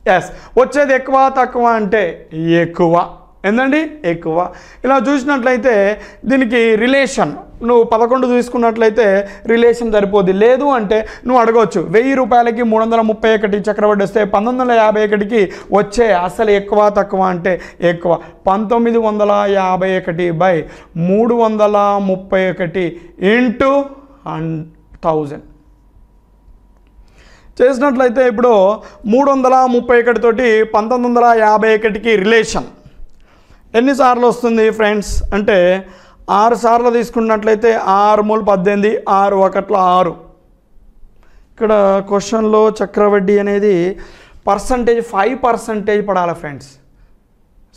ఎస్ వచ్చేది ఎక్కువ తక్కువ అంటే ఎక్కువ. ఏందండి? ఎక్కువ. ఇలా చూసినట్లయితే దీనికి రిలేషన్. నువ్వు పదకొండు తీసుకున్నట్లయితే రిలేషన్ సరిపోద్ది. లేదు అంటే నువ్వు అడగవచ్చు వెయ్యి రూపాయలకి మూడు వందల ముప్పై ఒకటి చక్రవడ్డీ వస్తే పంతొమ్మిది వందల యాభై ఒకటికి వచ్చే అసలు ఎక్కువ తక్కువ అంటే ఎక్కువ. పంతొమ్మిది వందల యాభై ఒకటి బై మూడు వందల ముప్పై ఒకటి ఇంటూ హన్ థౌజండ్. చేసినట్లయితే ఇప్పుడు మూడు వందల ముప్పై ఒకటితోటి పంతొమ్మిది వందల యాభై ఒకటికి రిలేషన్. ఎన్నిసార్లు వస్తుంది ఫ్రెండ్స్? అంటే ఆరు సార్లు తీసుకున్నట్లయితే ఆరు మూలు పద్దెనిమిది ఆరు ఒకట్ల ఆరు. ఇక్కడ క్వశ్చన్లో చక్రవడ్డీ అనేది పర్సంటేజ్ ఫైవ్ పర్సంటేజ్ పడాలి ఫ్రెండ్స్?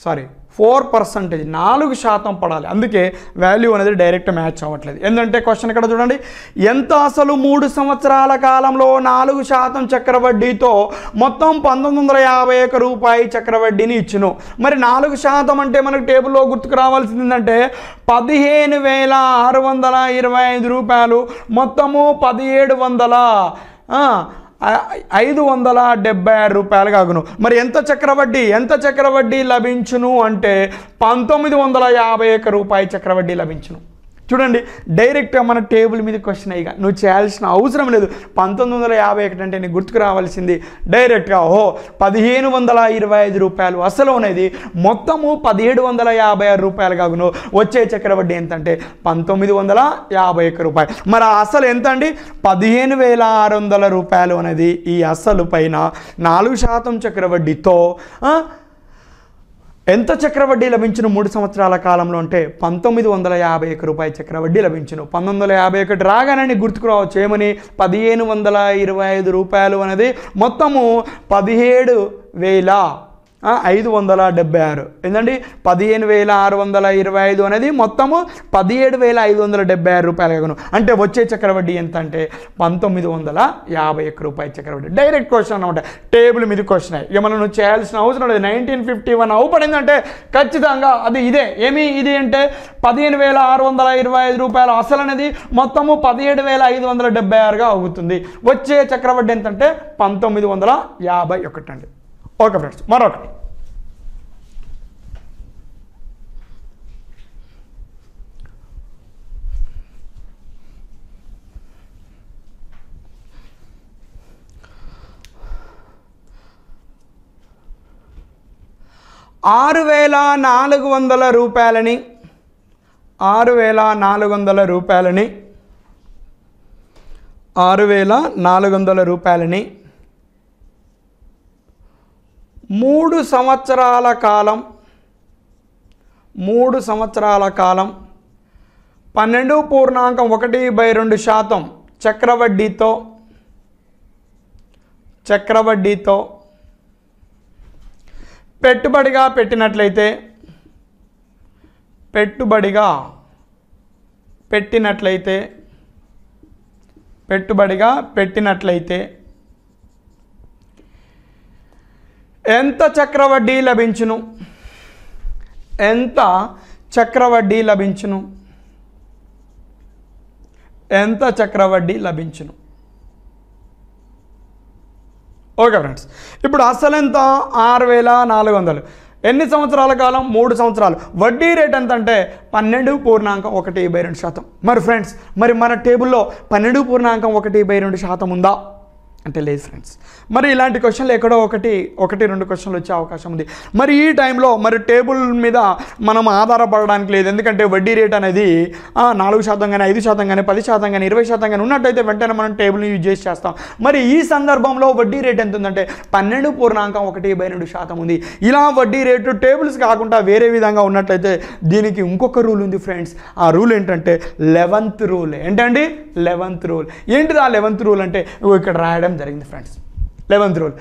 సారీ. ఫోర్ పర్సంటేజ్ నాలుగు శాతం పడాలి. అందుకే వాల్యూ అనేది డైరెక్ట్ మ్యాచ్ అవ్వట్లేదు. ఎందుకంటే క్వశ్చన్ ఇక్కడ చూడండి ఎంత అసలు మూడు సంవత్సరాల కాలంలో నాలుగు శాతం చక్రవడ్డీతో మొత్తం పంతొమ్మిది వందల యాభై ఒక రూపాయి చక్రవడ్డీని ఇచ్చును? మరి నాలుగు శాతం అంటే మనకు టేబుల్లో గుర్తుకు రావాల్సింది ఏంటంటే పదిహేను వేల ఆరు వందల ఇరవై ఐదు రూపాయలు. మొత్తము పదిహేడు వందల ఐదు వందల డెబ్బై ఆరు రూపాయలు కాగును మరి ఎంత చక్రవడ్డీ? ఎంత చక్రవడ్డీ లభించును అంటే పంతొమ్మిది వందల యాభై ఒక్క రూపాయి చక్రవడ్డీ లభించును. చూడండి డైరెక్ట్గా మన టేబుల్ మీద క్వశ్చన్ అయ్యిగా నువ్వు చేయాల్సిన అవసరం లేదు. పంతొమ్మిది వందల యాభై ఒకటి అంటే నీకు గుర్తుకు రావాల్సింది డైరెక్ట్గా ఓ పదిహేను వందల ఇరవై ఐదు రూపాయలు అసలు అనేది మొత్తము పదిహేడు వందల యాభై ఆరు రూపాయలు కాగును వచ్చే చక్రవడ్డీ ఎంతంటే పంతొమ్మిది వందల యాభై ఒక్క రూపాయలు. మరి అసలు ఎంత అండి? పదిహేను వేల ఆరు వందల రూపాయలు అనేది ఈ అసలు పైన నాలుగు శాతం చక్రవడ్డీతో ఎంత చక్రవడ్డీ లభించిన మూడు సంవత్సరాల కాలంలో అంటే పంతొమ్మిది వందల యాభై ఒక్క రూపాయి చక్రవడ్డీ లభించును. పంతొమ్మిది వందల యాభై ఒకటి రాగానే గుర్తుకు రావచ్చు ఏమని పదిహేను వందల ఇరవై ఐదు రూపాయలు అనేది మొత్తము పదిహేడు వేల ఐదు వందల డెబ్బై ఆరు. ఏంటండి పదిహేను వేల ఆరు వందల ఇరవై ఐదు అనేది మొత్తము పదిహేడు వేల ఐదు వందల డెబ్బై ఆరు రూపాయలు కను. అంటే వచ్చే చక్రవడ్డీ ఎంత అంటే పంతొమ్మిది వందల యాభై ఒక్క రూపాయల చక్రవడ్డీ. డైరెక్ట్ క్వశ్చన్ అనమాట టేబుల్ మీద క్వశ్చన్ ఇక మనం నువ్వు చేయాల్సిన అవసరం లేదు. నైన్టీన్ ఫిఫ్టీ వన్ అవుపడిందంటే ఖచ్చితంగా అది ఇదే. ఏమి? ఇది అంటే పదిహేను వేల ఆరు వందల ఇరవై ఐదు రూపాయలు అసలు అనేది మొత్తము పదిహేడు వేల ఐదు వందల డెబ్బై ఆరుగా అవుతుంది. వచ్చే చక్రవడ్డీ ఎంత అంటే పంతొమ్మిది వందల యాభై ఒకటి అండి. ఓకే ఫ్రెండ్స్ మరొకటి ఆరు వేల నాలుగు వందల రూపాయలని ఆరు వేల నాలుగు వందల రూపాయలని ఆరు వేల నాలుగు వందల రూపాయలని మూడు సంవత్సరాల కాలం మూడు సంవత్సరాల కాలం పన్నెండు పూర్ణాంకం ఒకటి బై రెండు శాతం చక్రవడ్డీతో చక్రవడ్డీతో పెట్టుబడిగా పెట్టినట్లయితే పెట్టుబడిగా పెట్టినట్లయితే పెట్టుబడిగా పెట్టినట్లయితే ఎంత చక్రవడ్డీ లభించును? ఎంత చక్రవడ్డీ లభించును? ఎంత చక్రవడ్డీ లభించును? ఓకే ఫ్రెండ్స్ ఇప్పుడు అసలు ఎంత? ఆరు వేల నాలుగు వందలు. ఎన్ని సంవత్సరాల కాలం? మూడు సంవత్సరాలు. వడ్డీ రేట్ ఎంత అంటే పన్నెండు పూర్ణాంకం ఒకటి బై రెండు శాతం. మరి ఫ్రెండ్స్ మరి మన టేబుల్లో పన్నెండు పూర్ణాంకం ఒకటి బై రెండు శాతం ఉందా? అంటే లేదు ఫ్రెండ్స్ మరి ఇలాంటి క్వశ్చన్లు ఎక్కడో ఒకటి ఒకటి రెండు క్వశ్చన్లు వచ్చే అవకాశం ఉంది. మరి ఈ టైంలో మరి టేబుల్ మీద మనం ఆధారపడడానికి లేదు. ఎందుకంటే వడ్డీ రేట్ అనేది నాలుగు శాతం కానీ ఐదు శాతం కానీ పది శాతం కానీ ఇరవై శాతం కానీ ఉన్నట్టయితే వెంటనే మనం టేబుల్ని యూజ్ చేసి చేస్తాం. మరి ఈ సందర్భంలో వడ్డీ రేట్ ఎంత ఉందంటే పన్నెండు పూర్ణాంకం ఒకటి బై రెండు శాతం ఉంది. ఇలా వడ్డీ రేటు టేబుల్స్ కాకుండా వేరే విధంగా ఉన్నట్లయితే దీనికి ఇంకొక రూల్ ఉంది ఫ్రెండ్స్ ఆ రూల్ ఏంటంటే లెవెంత్ రూల్ ఏంటండి? లెవెంత్ రూల్ ఏంటిది ఆ లెవెంత్ రూల్ అంటే? ఇక్కడ రాయడం జరిగింది friends. Eleventh rule.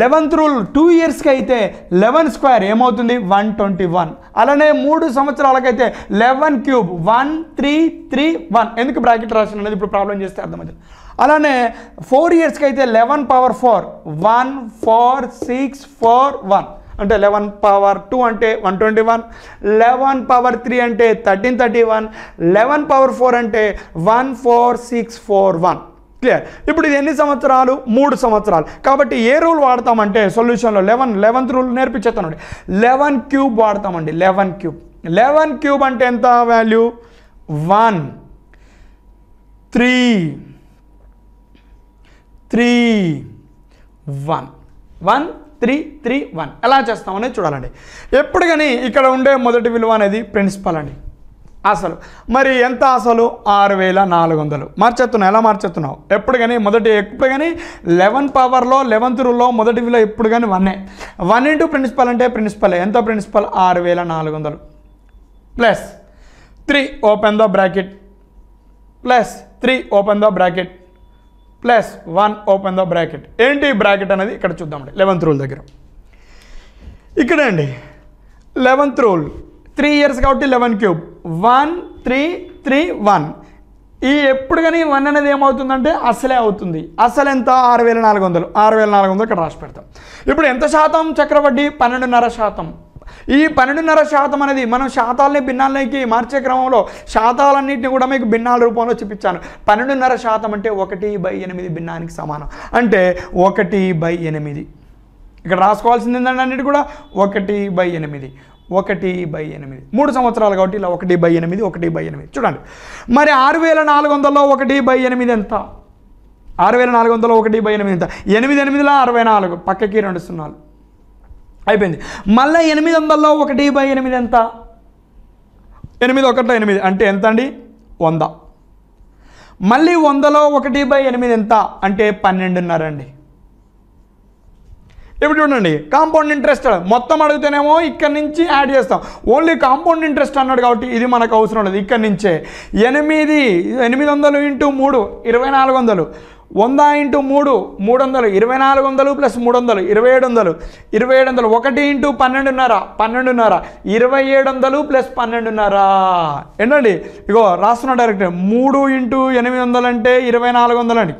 Eleventh rule two ఇయర్స్కి అయితే లెవెన్ స్క్వేర్ ఏమవుతుంది? One twenty one. అలానే మూడు సంవత్సరాలకైతే eleven cube one three three one. ఎందుకు బ్రాకెట్ రాసిన అనేది ఇప్పుడు ప్రాబ్లం చేస్తే అర్థమవుతుంది. అలానే ఫోర్ ఇయర్స్కి అయితే eleven power four. One four six four one. అంటే లెవెన్ పవర్ టూ అంటే one twenty one. Eleven power three అంటే thirteen thirty one. Eleven power four అంటే one four six four one. Clear ఇప్పుడు ఇది ఎన్ని సంవత్సరాలు? మూడు సంవత్సరాలు. కాబట్టి ఏ రూల్ వాడతామంటే సొల్యూషన్లో లెవెన్ లెవెన్త్ రూల్ నేర్పించేస్తానండి లెవెన్ క్యూబ్ వాడతామండి. లెవెన్ క్యూబ్ లెవెన్ క్యూబ్ అంటే ఎంత value one three three one one three three one ఎలా చేస్తామనేది చూడాలండి. ఎప్పుడు కానీ ఇక్కడ ఉండే మొదటి విలువ అనేది ప్రిన్సిపల్ అండి. అసలు. మరి ఎంత అసలు? ఆరు వేల నాలుగు వందలు. మార్చేస్తున్నావు ఎలా మార్చేస్తున్నావు ఎప్పుడు కానీ మొదటి ఎప్పుడు కానీ లెవెన్ పవర్లో లెవెన్త్ రూల్లో మొదటి విలో ఎప్పుడు కానీ వన్నే వన్ ఇంటూ ప్రిన్సిపల్ అంటే ప్రిన్సిపల్. ఎంత ప్రిన్సిపల్? ఆరు వేల నాలుగు వందలు. Plus three open the bracket. Plus three open the bracket. Plus one open the bracket. ఏంటి బ్రాకెట్ అనేది? ఇక్కడ చూద్దామండి లెవెన్త్ రూల్ దగ్గర. ఇక్కడ అండి లెవెన్త్ రూల్. త్రీ ఇయర్స్ కాబట్టి eleven cube. One three three one. ఈ ఎప్పుడు కానీ వన్ అనేది ఏమవుతుందంటే అసలే అవుతుంది. అసలు ఎంత? ఆరు వేల నాలుగు వందలు. ఆరు వేల నాలుగు వందలు ఇక్కడ రాసి పెడతాం. ఇప్పుడు ఎంత శాతం చక్రవడ్డీ? పన్నెండున్నర శాతం. ఈ పన్నెండున్నర శాతం అనేది మనం శాతాలని భిన్నాలకి మార్చే క్రమంలో శాతాలన్నింటినీ కూడా మీకు భిన్నాల రూపంలో చూపించాను. పన్నెండున్నర శాతం అంటే ఒకటి బై ఎనిమిది భిన్నానికి సమానం. అంటే ఒకటి బై ఎనిమిది. ఇక్కడ రాసుకోవాల్సింది ఏంటంటే అన్నిటి కూడా ఒకటి బై ఎనిమిది. ఒకటి బై ఎనిమిది. మూడు సంవత్సరాలు కాబట్టి ఇలా ఒకటి బై ఎనిమిది ఒకటి బై ఎనిమిది. చూడండి. మరి ఆరు వేల నాలుగు వందల్లో ఒకటి బై ఎనిమిది ఎంత? ఆరు వేల నాలుగు వందల ఒకటి బై ఎనిమిది ఎంత? ఎనిమిది ఎనిమిదిలో అరవై నాలుగు. పక్కకి రెండు సున్నాలు. అయిపోయింది. మళ్ళీ ఎనిమిది వందల్లో ఒకటి బై ఎనిమిది ఎంత? ఎనిమిది ఒకటిలో ఎనిమిది. అంటే ఎంత అండి వంద. మళ్ళీ వందలో ఒకటి బై ఎనిమిది ఎంత? అంటే పన్నెండున్నర అండి. ఇప్పుడు చూడండి కాంపౌండ్ ఇంట్రెస్ట్ మొత్తం అడిగితేనేమో ఇక్కడ నుంచి యాడ్ చేస్తాం. ఓన్లీ కాంపౌండ్ ఇంట్రెస్ట్ అన్నాడు కాబట్టి ఇది మనకు అవసరం లేదు ఇక్కడ నుంచే. ఎనిమిది ఎనిమిది వందలు ఇంటూ మూడు ఇరవై నాలుగు వందలు వంద ఇంటూ మూడు మూడు వందలు ఇరవై నాలుగు వందలు ప్లస్ మూడు వందలు ఇరవై ఏడు వందలు ఇరవై ఏడు వందలు ఒకటి ఇంటూ పన్నెండున్నర పన్నెండున్నర. ఇరవై ఏడు వందలు ప్లస్ పన్నెండున్నర. ఏంటండి? ఇగో రాస్తున్న డైరెక్ట్ మూడు ఇంటూ ఎనిమిది వందలు అంటే ఇరవై నాలుగు వందలండి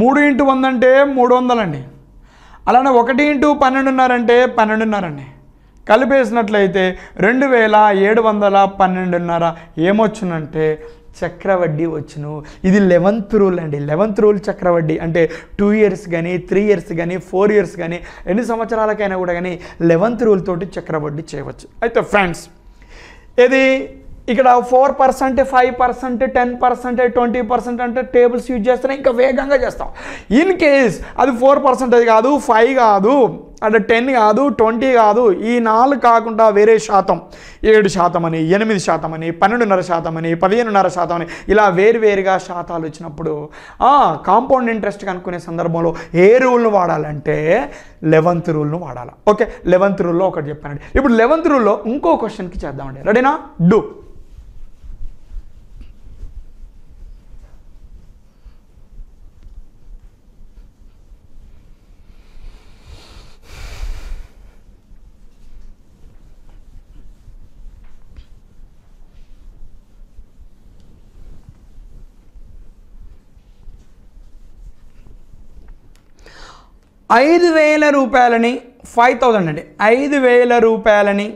మూడు ఇంటూ వంద అంటే మూడు వందలండి అలానే ఒకటి ఇంటూ పన్నెండున్నర అంటే పన్నెండున్నరండి కలిపేసినట్లయితే రెండు వేల ఏడు వందల పన్నెండున్నర ఏమొచ్చునంటే చక్రవడ్డీ వచ్చును. ఇది లెవెంత్ రూల్ అండి. లెవెంత్ రూల్ చక్రవడ్డీ అంటే టూ ఇయర్స్ కానీ త్రీ ఇయర్స్ కానీ ఫోర్ ఇయర్స్ కానీ ఎన్ని సంవత్సరాలకైనా కూడా కానీ లెవెంత్ రూల్ తోటి చక్రవడ్డీ చేయవచ్చు. అయితే ఫ్రెండ్స్ ఇది ఇక్కడ four percent five percent ten percent twenty percent అంటే టేబుల్స్ యూజ్ చేస్తేనే ఇంకా వేగంగా చేస్తాం. ఇన్ కేస్ అది ఫోర్ పర్సెంటేజ్ కాదు ఫైవ్ కాదు అంటే టెన్ కాదు ట్వంటీ కాదు ఈ నాలుగు కాకుండా వేరే శాతం ఏడు శాతం అని ఎనిమిది శాతం అని పన్నెండున్నర శాతం అని పదిహేనున్నర శాతం అని ఇలా వేరువేరుగా శాతాలు వచ్చినప్పుడు కాంపౌండ్ ఇంట్రెస్ట్ కనుక్కునే సందర్భంలో ఏ రూల్ను వాడాలంటే లెవెంత్ రూల్ను వాడాలి. ఓకే లెవెంత్ రూల్లో ఒకటి చెప్పానండి. ఇప్పుడు లెవెంత్ రూల్లో ఇంకో క్వశ్చన్కి చేద్దామండి. రెడీనా? డూ. ఐదు వేల రూపాయలని ఫైవ్ థౌజండ్ అండి. ఐదు వేల రూపాయలని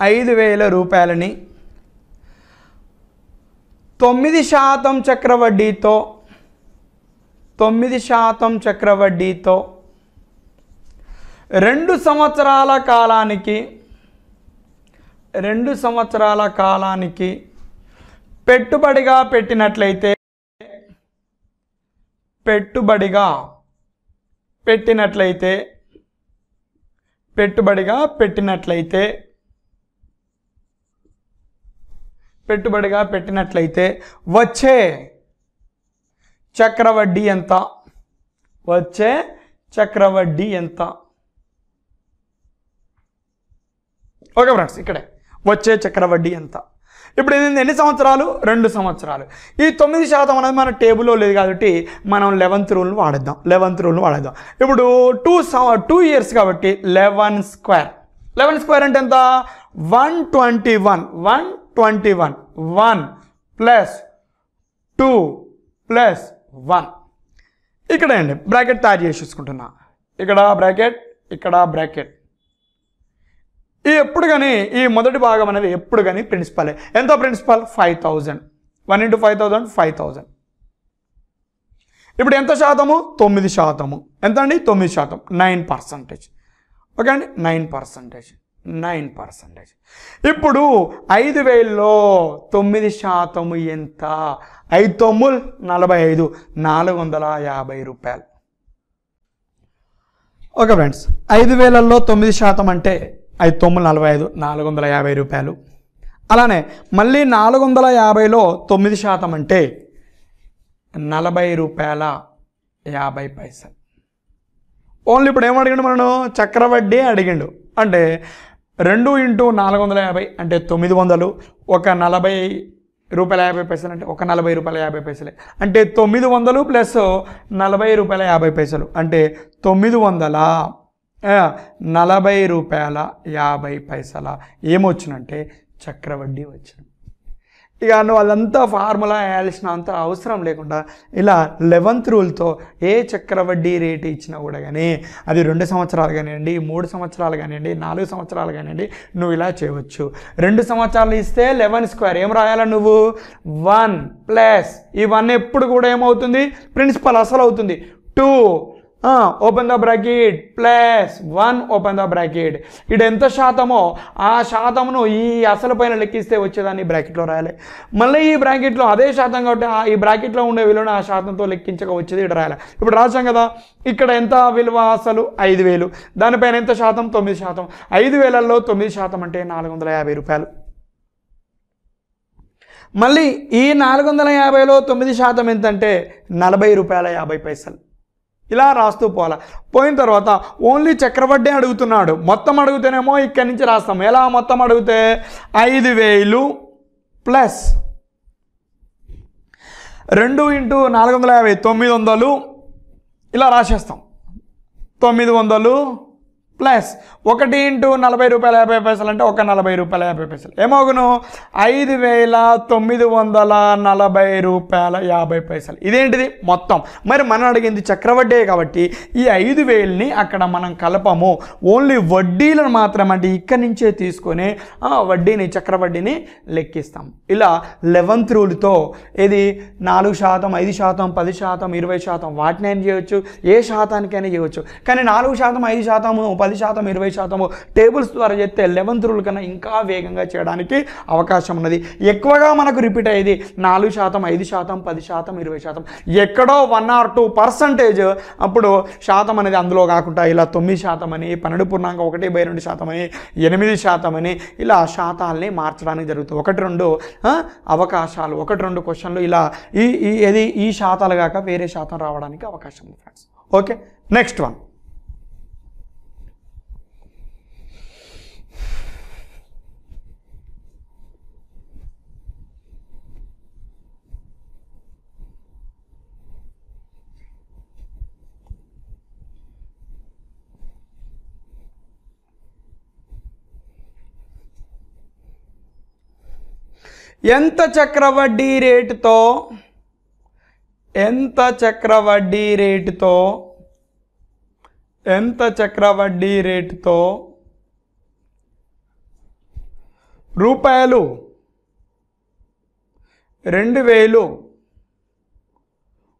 ఐదు వేల రూపాయలని తొమ్మిది శాతం చక్రవడ్డీతో తొమ్మిది శాతం చక్రవడ్డీతో రెండు సంవత్సరాల కాలానికి రెండు సంవత్సరాల కాలానికి పెట్టుబడిగా పెట్టినట్లయితే పెట్టుబడిగా పెట్టినట్లయితే పెట్టుబడిగా పెట్టినట్లయితే పెట్టుబడిగా పెట్టినట్లయితే వచ్చే చక్రవడ్డీ ఎంత? వచ్చే చక్రవడ్డీ ఎంత? ఓకే ఫ్రెండ్స్ ఇక్కడే. వచ్చే చక్రవడ్డీ ఎంత? ఇప్పుడు ఇది ఎన్ని సంవత్సరాలు? రెండు సంవత్సరాలు. ఈ తొమ్మిది శాతం అనేది మన టేబుల్లో లేదు కాబట్టి మనం లెవెన్త్ రూల్ని వాడేద్దాం. లెవెన్త్ రూల్ని వాడేద్దాం. ఇప్పుడు టూ టూ ఇయర్స్ కాబట్టి లెవెన్ స్క్వేర్ లెవెన్ స్క్వేర్ అంటే ఎంత? One twenty one one twenty one one plus two plus one ఇక్కడ అండి బ్రాకెట్ తయారు చేసేసుకుంటున్నా ఇక్కడ బ్రాకెట్ ఇక్కడ బ్రాకెట్ ఈ ఎప్పుడు కానీ ఈ మొదటి భాగం అనేది ఎప్పుడు కానీ ప్రిన్సిపలే ఎంత principal five thousand one into five thousand five thousand ఇప్పుడు ఎంత శాతము? తొమ్మిది శాతము. ఎంత అండి? తొమ్మిది శాతం. నైన్ పర్సంటేజ్ ఓకే అండి? నైన్ పర్సంటేజ్ నైన్ పర్సంటేజ్ ఇప్పుడు ఐదు వేల్లో తొమ్మిది శాతము ఎంత? ఐదు తొమ్మిది నలభై ఐదు. నాలుగు వందల యాభై రూపాయలు. ఓకే ఫ్రెండ్స్ ఐదు వేలల్లో తొమ్మిది శాతం అంటే ఐదు తొమ్మిది నలభై ఐదు నాలుగు వందల యాభై రూపాయలు. అలానే మళ్ళీ నాలుగు వందల యాభైలో తొమ్మిది శాతం అంటే నలభై రూపాయల యాభై పైసలు ఓన్లీ ఇప్పుడు ఏమడిగిండు మనను? చక్రవడ్డీ అడిగిండు. అంటే రెండు ఇంటూ నాలుగు వందల యాభై అంటే తొమ్మిది వందలు ఒక నలభై రూపాయల యాభై పైసలు అంటే ఒక నలభై రూపాయల యాభై పైసలే. అంటే తొమ్మిది వందలు ప్లస్ నలభై రూపాయల యాభై పైసలు అంటే తొమ్మిది వందల నలభై రూపాయల యాభై పైసల ఏమొచ్చినంటే చక్రవడ్డీ వచ్చింది. ఇక నువ్వు అదంతా ఫార్ములా వేయాల్సిన అంత అవసరం లేకుండా ఇలా లెవెంత్ రూల్తో ఏ చక్రవడ్డీ రేటు ఇచ్చినా కూడా కానీ అది రెండు సంవత్సరాలు కానివ్వండి మూడు సంవత్సరాలు కానివ్వండి నాలుగు సంవత్సరాలు కానివ్వండి నువ్వు ఇలా చేయవచ్చు. రెండు సంవత్సరాలు ఇస్తే లెవెన్ స్క్వేర్ ఏం రాయాలా నువ్వు? వన్ ప్లస్ ఈ వన్ ఎప్పుడు కూడా ఏమవుతుంది? ప్రిన్సిపల్ అసలు అవుతుంది two open the bracket plus one open the bracket ఇటు ఎంత శాతమో ఆ శాతమును ఈ అసలు పైన లెక్కిస్తే వచ్చేదాన్ని బ్రాకెట్లో రాయాలి. మళ్ళీ ఈ బ్రాకెట్లో అదే శాతం కాబట్టి ఆ ఈ బ్రాకెట్లో ఉండే విలువను ఆ శాతంతో లెక్కించక వచ్చేది ఇక్కడ రాయాలి. ఇప్పుడు రాసాం కదా ఇక్కడ ఎంత విలువ అసలు? ఐదు వేలు. దానిపైన ఎంత శాతం? తొమ్మిది శాతం. ఐదు వేలల్లో తొమ్మిది శాతం అంటే నాలుగు వందల యాభై రూపాయలు. మళ్ళీ ఈ నాలుగు వందల యాభైలో తొమ్మిది శాతం ఎంతంటే? నలభై రూపాయల యాభై పైసలు. ఇలా రాస్తూ పోవాలి. పోయిన తర్వాత ఓన్లీ చక్రవడ్డీ అడుగుతున్నాడు. మొత్తం అడిగితేనేమో ఇక్కడి నుంచి రాస్తాం. ఎలా మొత్తం అడిగితే ఐదు వేలు ప్లస్ రెండు ఇంటూ నాలుగు వందల యాభై తొమ్మిది వందలు ఇలా రాసేస్తాం. తొమ్మిది వందలు ప్లస్ ఒకటి ఇంటూ నలభై రూపాయల యాభై పైసలు అంటే ఒక నలభై రూపాయల యాభై పైసలు. ఏమోగును ఐదు వేల తొమ్మిది వందల నలభై రూపాయల యాభై పైసలు. ఇదేంటిది? మొత్తం. మరి మనం అడిగింది చక్రవడ్డే కాబట్టి ఈ ఐదు వేలని అక్కడ మనం కలపము. ఓన్లీ వడ్డీలను మాత్రం అంటే ఇక్కడి నుంచే తీసుకొని వడ్డీని చక్రవడ్డీని లెక్కిస్తాం. ఇలా లెవెన్త్ రూల్తో ఇది నాలుగు శాతం ఐదు శాతం పది శాతం ఇరవై శాతం వాటినైనా చేయొచ్చు. ఏ శాతానికైనా చేయవచ్చు కానీ నాలుగు శాతం ఐదు శాతం పది పది శాతం ఇరవై శాతము టేబుల్స్ ద్వారా చేస్తే లెవెన్త్ రూల్ కన్నా ఇంకా వేగంగా చేయడానికి అవకాశం ఉన్నది. ఎక్కువగా మనకు రిపీట్ అయ్యేది నాలుగు శాతం ఐదు శాతం పది శాతం ఇరవై శాతం. ఎక్కడో వన్ ఆర్ టూ పర్సంటేజ్ అప్పుడు శాతం అనేది అందులో కాకుండా ఇలా తొమ్మిది శాతం అని పన్నెండు పూర్ణాంక ఒకటి బై రెండు శాతం అని ఎనిమిది శాతం అని ఇలా శాతాల్ని మార్చడానికి జరుగుతుంది. ఒకటి రెండు అవకాశాలు ఒకటి రెండు క్వశ్చన్లు ఇలా ఈ ఈ ఈ శాతాలు కాక వేరే శాతం రావడానికి అవకాశం ఉంది ఫ్రెండ్స్ ఓకే నెక్స్ట్ వన్ ఎంత చక్రవడ్డీ రేటుతో ఎంత చక్రవడ్డీ రేటుతో ఎంత చక్రవడ్డీ రేటుతో రూపాయలు రెండు వేలు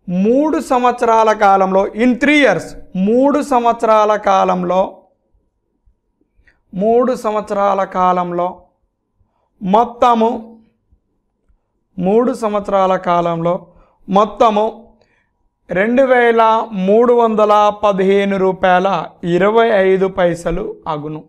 మూడు సంవత్సరాల కాలంలో ఇన్ త్రీ ఇయర్స్ మూడు సంవత్సరాల కాలంలో మూడు సంవత్సరాల కాలంలో మొత్తము మూడు సంవత్సరాల కాలంలో మొత్తము రెండు వేల మూడు వందల పదిహేను రూపాయల ఇరవై ఐదు పైసలు అగును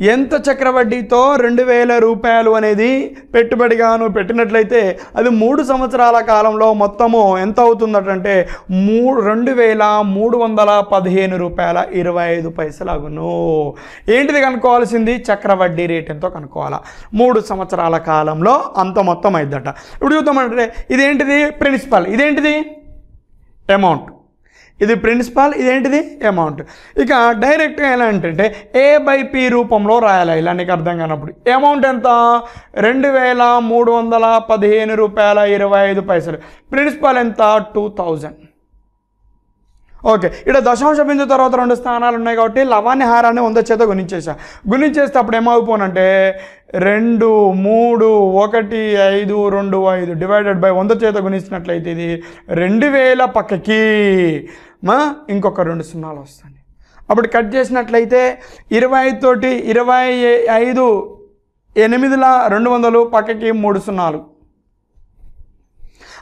ఎంత చక్రవడ్డీతో రెండు వేల రూపాయలు అనేది పెట్టుబడిగాను పెట్టినట్లయితే అది మూడు సంవత్సరాల కాలంలో మొత్తము ఎంత అవుతుందటంటే మూడు రెండు వేల మూడు వందల పదిహేను రూపాయల ఇరవై ఐదు పైసలాగును. ఏంటిది కనుక్కోవాల్సింది? చక్రవడ్డీ రేట్ ఎంతో కనుక్కోవాలా? మూడు సంవత్సరాల కాలంలో అంత మొత్తం అయిద్దట. ఇప్పుడు చూద్దామంటే ఇదేంటిది? ప్రిన్సిపల్. ఇదేంటిది? అమౌంట్. ఇది ప్రిన్సిపాల్ ఇదేంటిది? అమౌంట్ ఇక డైరెక్ట్గా ఎలా అంటే ఏ బై పి రూపంలో రాయాలి. ఇలా నీకు అర్థం కానప్పుడు. అమౌంట్ ఎంత? రెండు వేల మూడు వందల పదిహేను రూపాయల ఇరవై ఐదు పైసలు. ప్రిన్సిపాల్ ఎంత? Two thousand okay. ఇక్కడ దశాంశ బిందు తర్వాత రెండు స్థానాలు ఉన్నాయి కాబట్టి లవాన్ని హారాన్ని వంద చేత గుణించేసా గుణించేస్తే అప్పుడు ఏమవుపోనంటే రెండు మూడు ఒకటి ఐదు రెండు ఐదు డివైడెడ్ బై వంద చేత గుణించినట్లయితే ఇది రెండు వేల పక్కకి మా ఇంకొక రెండు సున్నాలు వస్తుంది అప్పుడు కట్ చేసినట్లయితే ఇరవై తోటి ఇరవై ఐదు ఎనిమిదిల రెండు వందలు పక్కకి మూడు సున్నాలు.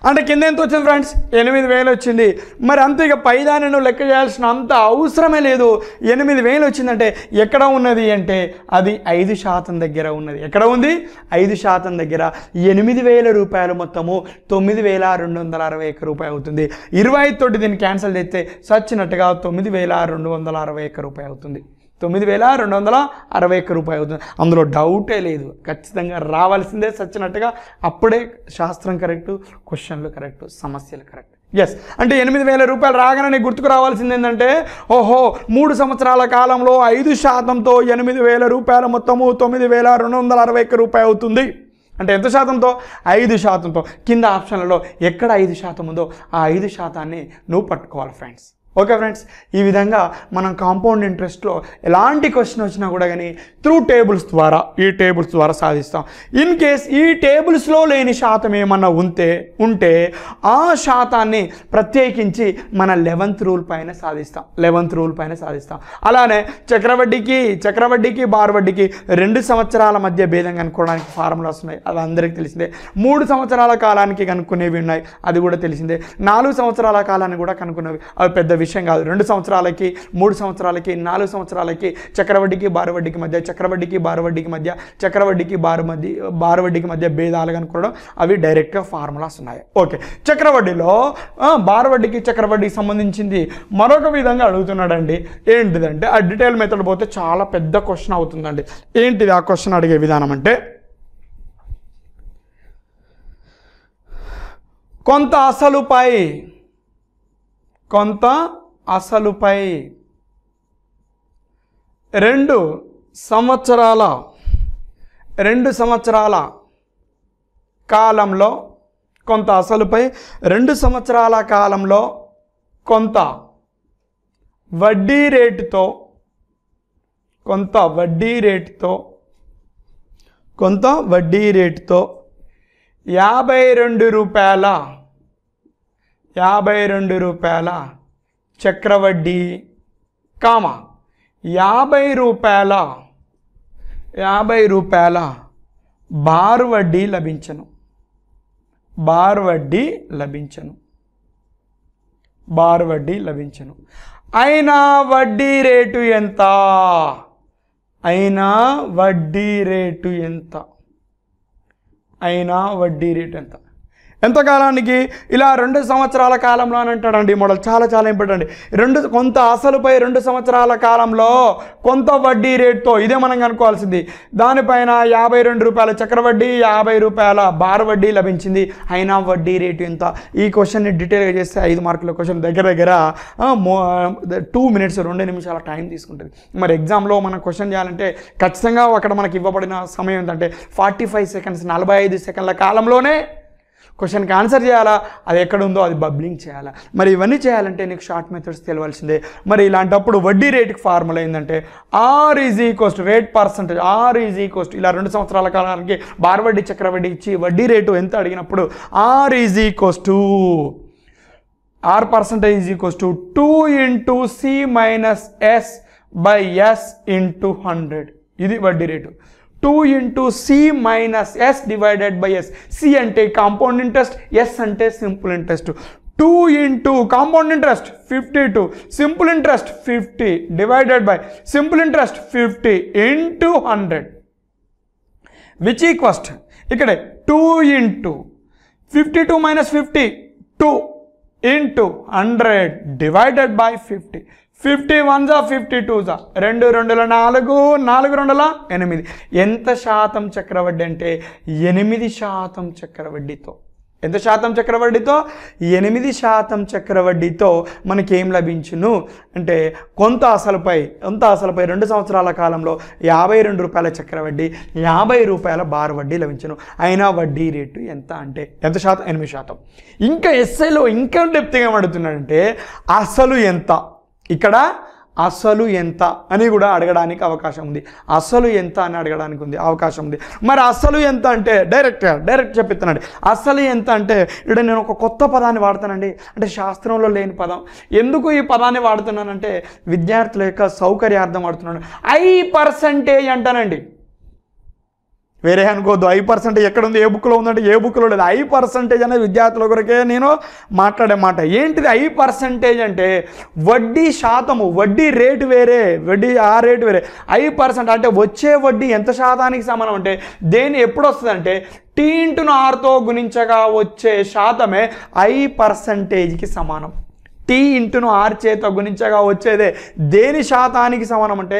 అంటే కింద ఎంత వచ్చింది ఫ్రెండ్స్ ఎనిమిది వేలు వచ్చింది. మరి అంత ఇక పైదాన్ని నువ్వు లెక్క చేయాల్సిన అంత అవసరమే లేదు. ఎనిమిది వేలు వచ్చిందంటే ఎక్కడ ఉన్నది అంటే అది ఐదు శాతం దగ్గర ఉన్నది. ఎక్కడ ఉంది? ఐదు శాతం దగ్గర. ఎనిమిది వేల రూపాయలు మొత్తము తొమ్మిది వేల రెండు వందల అరవై ఒక్క రూపాయి అవుతుంది. ఇరవై ఐదు తోటి దీన్ని క్యాన్సిల్ చేస్తే సచ్చినట్టుగా తొమ్మిది వేల రెండు వందల అరవై ఒక్క రూపాయి అవుతుంది. తొమ్మిది వేల రెండు వందల అరవై ఒక్క రూపాయి అవుతుంది. అందులో డౌటే లేదు. ఖచ్చితంగా రావాల్సిందే సచ్చినట్టుగా అప్పుడే శాస్త్రం కరెక్టు క్వశ్చన్లు కరెక్టు సమస్యలు కరెక్ట్ ఎస్ అంటే ఎనిమిది వేల రూపాయలు రాగానే నీకు గుర్తుకు రావాల్సింది ఏంటంటే ఓహో మూడు సంవత్సరాల కాలంలో ఐదు శాతంతో ఎనిమిది వేల రూపాయల మొత్తము తొమ్మిది వేల రెండు వందల అరవై ఒక్క రూపాయి అవుతుంది. అంటే ఎంత శాతంతో? ఐదు శాతంతో. కింద ఆప్షన్లలో ఎక్కడ ఐదు శాతం ఉందో ఆ ఐదు శాతాన్ని నువ్వు పట్టుకోవాలి ఫ్రెండ్స్ ఓకే ఫ్రెండ్స్ ఈ విధంగా మనం కాంపౌండ్ ఇంట్రెస్ట్లో ఎలాంటి క్వశ్చన్ వచ్చినా కూడా కానీ త్రూ టేబుల్స్ ద్వారా ఈ టేబుల్స్ ద్వారా సాధిస్తాం. ఇన్ కేస్ ఈ టేబుల్స్లో లేని శాతం ఏమన్నా ఉంటే ఉంటే ఆ శాతాన్ని ప్రత్యేకించి మన లెవెంత్ రూల్ పైన సాధిస్తాం. లెవెంత్ రూల్ పైన సాధిస్తాం. అలానే చక్రవడ్డీకి చక్రవడ్డీకి బార్వడ్డీకి రెండు సంవత్సరాల మధ్య భేదం కనుక్కోవడానికి ఫార్ములాస్ ఉన్నాయి. అది అందరికీ తెలిసిందే. మూడు సంవత్సరాల కాలానికి కనుక్కునేవి ఉన్నాయి. అది కూడా తెలిసిందే. నాలుగు సంవత్సరాల కాలాన్ని కూడా కనుక్కునేవి. అవి పెద్ద విషయం కాదు. రెండు సంవత్సరాలకి మూడు సంవత్సరాలకి నాలుగు సంవత్సరాలకి చక్రవడ్డీకి బారవడ్డీకి మధ్య చక్రవడ్డీకి బారవడ్డీకి మధ్య చక్రవడ్డీకి బారు మధ్య బారవడ్డీకి మధ్య భేదాలు కనుక్కోవడం అవి డైరెక్ట్గా ఫార్ములాస్ ఉన్నాయి. ఓకే చక్రవడ్డీలో బారవడ్డీకి చక్రవడ్డీకి సంబంధించింది మరొక విధంగా అడుగుతున్నాడండి. ఏంటిదంటే ఆ డీటెయిల్ మెథడ్ పోతే చాలా పెద్ద క్వశ్చన్ అవుతుందండి. ఏంటిది ఆ క్వశ్చన్ అడిగే విధానం అంటే కొంత అసలుపై కొంత అసలుపై. రెండు సంవత్సరాల రెండు సంవత్సరాల కాలంలో కొంత అసలుపై రెండు సంవత్సరాల కాలంలో కొంత వడ్డీ రేటుతో కొంత వడ్డీ రేటుతో కొంత వడ్డీ రేటుతో యాభై రెండు రూపాయల యాభై రెండు రూపాయల చక్రవడ్డీ కామ? యాభై రూపాయల యాభై రూపాయల బారు వడ్డీ లభించను. బారు వడ్డీ లభించను. బారు వడ్డీ లభించను. అయినా వడ్డీ రేటు ఎంత? అయినా వడ్డీ రేటు ఎంత? అయినా వడ్డీ రేటు ఎంత? ఎంత కాలానికి ఇలా రెండు సంవత్సరాల కాలంలో అని అంటాడండి మోడల్. చాలా చాలా ఇంపార్టెంట్. రెండు కొంత అసలుపై రెండు సంవత్సరాల కాలంలో కొంత వడ్డీ రేటుతో ఇదే మనం కనుక్కోవాల్సింది. దానిపైన యాభై రెండు రూపాయల చక్రవడ్డీ యాభై రూపాయల బార్ వడ్డీ లభించింది. అయినా వడ్డీ రేటు ఎంత? ఈ క్వశ్చన్ని డీటెయిల్గా చేస్తే ఐదు మార్కుల క్వశ్చన్ దగ్గర దగ్గర టూ మినిట్స్ రెండు నిమిషాల టైం తీసుకుంటుంది. మరి ఎగ్జామ్లో మనం క్వశ్చన్ చేయాలంటే ఖచ్చితంగా అక్కడ మనకి ఇవ్వబడిన సమయం ఏంటంటే ఫార్టీ ఫైవ్ సెకండ్స్ నలభై ఐదు సెకండ్ల కాలంలోనే క్వశ్చన్కి ఆన్సర్ చేయాలా? అది ఎక్కడ ఉందో అది బబ్లింగ్ చేయాలా? మరి ఇవన్నీ చేయాలంటే నీకు షార్ట్ మెథడ్స్ తెలియాల్సిందే. మరి ఇలాంటప్పుడు వడ్డీ రేటుకి ఫార్ములా ఏంటంటే R is ఈక్వస్ట్ rate percentage R is ఈక్వస్ట్ ఇలా రెండు సంవత్సరాల కాలానికి బార్ వడ్డీ చక్రవడ్డీ ఇచ్చి వడ్డీ రేటు ఎంత అడిగినప్పుడు R is equals to R percentage is equals to two into C minus S by S into hundred ఇది వడ్డీ rate. Two into C minus S divided by S. C అంటే కాంపౌండ్ ఇంట్రెస్ట్ ఎస్ అంటే simple interest. Two into compound interest fifty two. Simple interest fifty. Divided by simple interest fifty into hundred. Which ఈక్వస్ట్ ఇక్కడ two into fifty two minus fifty two into hundred divided by fifty. Fifty one జా fifty two జా. రెండు రెండుల నాలుగు నాలుగు రెండుల ఎనిమిది. ఎంత శాతం చక్రవడ్డీ అంటే ఎనిమిది శాతం చక్రవడ్డీతో. ఎంత శాతం చక్రవడ్డీతో? ఎనిమిది శాతం చక్రవడ్డీతో మనకి ఏం లభించును? అంటే కొంత అసలుపై కొంత అసలుపై రెండు సంవత్సరాల కాలంలో యాభై రెండు రూపాయల చక్రవడ్డీ యాభై రూపాయల బార్ వడ్డీ లభించును. అయినా వడ్డీ రేటు ఎంత అంటే ఎంత శాతం? ఎనిమిది శాతం. ఇంకా ఎస్ఐలో ఇంకా డెప్త్గా ఏమడుతున్నాడంటే అసలు ఎంత? ఇక్కడ అసలు ఎంత అని కూడా అడగడానికి అవకాశం ఉంది. అసలు ఎంత అని అడగడానికి ఉంది అవకాశం ఉంది. మరి అసలు ఎంత అంటే డైరెక్ట్ డైరెక్ట్ చెప్పిస్తున్నాడు. అసలు ఎంత అంటే ఇక్కడ నేను ఒక కొత్త పదాన్ని వాడతానండి. అంటే శాస్త్రంలో లేని పదం. ఎందుకు ఈ పదాన్ని వాడుతున్నానంటే విద్యార్థుల యొక్క సౌకర్యార్థం వాడుతున్నాను ఐ పర్సంటేజ్ అంటానండి. వేరే అనుకోవద్దు ఐ పర్సెంటేజ్ ఎక్కడ ఉంది ఏ బుక్లో ఉందంటే ఏ బుక్లో లేదు. ఐ పర్సెంటేజ్ అనేది విద్యార్థుల కొరకే నేను మాట్లాడే మాట. ఏంటిది ఐ పర్సెంటేజ్ అంటే? వడ్డీ శాతము వడ్డీ రేటు వేరే వడ్డీ ఆ రేటు వేరే. ఐ పర్సెంట్ అంటే వచ్చే వడ్డీ ఎంత శాతానికి సమానం అంటే దేని ఎప్పుడు వస్తుందంటే టీ ఇంటును ఆర్తో గుణించగా వచ్చే శాతమే ఐ పర్సంటేజ్కి సమానం. టీ ఇంటును ఆర్ చేత గుణించగా వచ్చేదే. దేని శాతానికి సమానం అంటే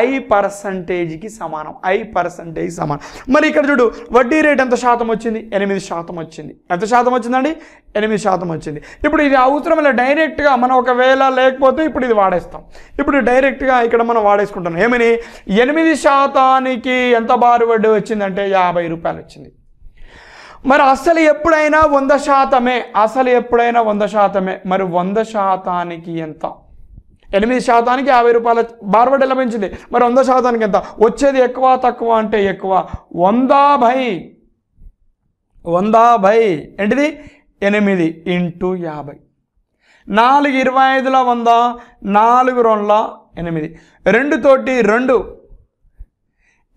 ఐ పర్సంటేజ్కి సమానం. ఐ పర్సంటేజ్ సమానం. మరి ఇక్కడ చూడు వడ్డీ రేట్ ఎంత శాతం వచ్చింది? ఎనిమిది శాతం వచ్చింది. ఎంత శాతం వచ్చిందండి? ఎనిమిది శాతం వచ్చింది. ఇప్పుడు ఇది అవసరం లేదు డైరెక్ట్గా మనం ఒకవేళ లేకపోతే ఇప్పుడు ఇది వాడేస్తాం. ఇప్పుడు డైరెక్ట్గా ఇక్కడ మనం వాడేసుకుంటాం ఏమని? ఎనిమిది శాతానికి ఎంత బారు వడ్డీ వచ్చిందంటే యాభై రూపాయలు వచ్చింది. మరి అసలు ఎప్పుడైనా వంద శాతమే అసలు ఎప్పుడైనా వంద శాతమే. మరి వంద శాతానికి ఎంత? ఎనిమిది శాతానికి యాభై రూపాయల బార్బడి లభించింది మరి వంద శాతానికి ఎంత? వచ్చేది ఎక్కువ తక్కువ అంటే ఎక్కువ. వంద భై వంద భై ఏంటిది? ఎనిమిది ఇంటూ యాభై. నాలుగు ఇరవై ఐదుల వంద నాలుగు రెండుల ఎనిమిది. రెండు తోటి రెండు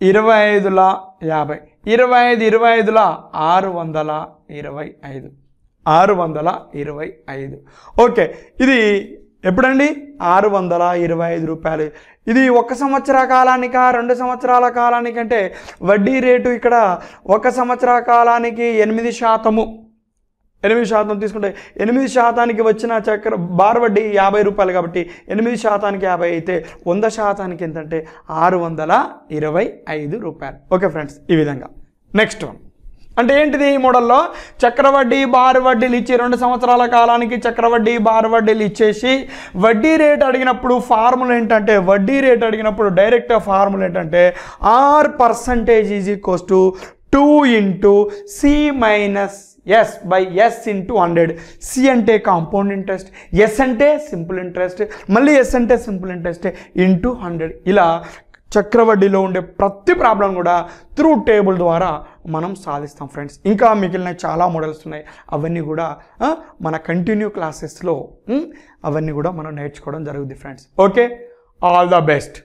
ఇరవై ఐదుల యాభై. ఇరవై ఐదు ఇరవై ఐదుల ఆరు వందల ఇరవై ఐదు ఆరు వందల ఇరవై ఐదు ఓకే ఇది ఎప్పుడండి? ఆరు వందల ఇరవై ఐదు రూపాయలు. ఇది ఒక సంవత్సర కాలానికా రెండు సంవత్సరాల కాలానికంటే వడ్డీ రేటు ఇక్కడ ఒక సంవత్సర కాలానికి ఎనిమిది శాతము. ఎనిమిది శాతం తీసుకుంటే ఎనిమిది శాతానికి వచ్చిన చక్కెర బార్ వడ్డీ యాభై రూపాయలు కాబట్టి ఎనిమిది శాతానికి యాభై అయితే వంద శాతానికి ఎంతంటే ఆరు వందల ఇరవై ఐదు రూపాయలు. ఓకే ఫ్రెండ్స్ ఈ విధంగా. నెక్స్ట్ వన్ అంటే ఏంటిది ఈ మోడల్లో? చక్రవడ్డీ బారు వడ్డీలు ఇచ్చి రెండు సంవత్సరాల కాలానికి చక్రవడ్డీ బారు వడ్డీలు ఇచ్చేసి వడ్డీ రేట్ అడిగినప్పుడు ఫార్ములా ఏంటంటే వడ్డీ రేట్ అడిగినప్పుడు డైరెక్ట్ ఫార్ములా ఏంటంటే R percentage is equals to two into C minus S by S into hundred C అంటే కాంపౌండ్ ఇంట్రెస్ట్ ఎస్ అంటే సింపుల్ ఇంట్రెస్ట్ మళ్ళీ ఎస్ అంటే సింపుల్ ఇంట్రెస్ట్ ఇంటూ హండ్రెడ్ ఇలా చక్రవడ్డీలో ఉండే ప్రతి ప్రాబ్లం కూడా త్రూ టేబుల్ ద్వారా మనం సాధిస్తాం ఫ్రెండ్స్ ఇంకా మిగిలిన చాలా మోడల్స్ ఉన్నాయి. అవన్నీ కూడా మన కంటిన్యూ క్లాసెస్లో అవన్నీ కూడా మనం నేర్చుకోవడం జరుగుద్ది friends okay all the best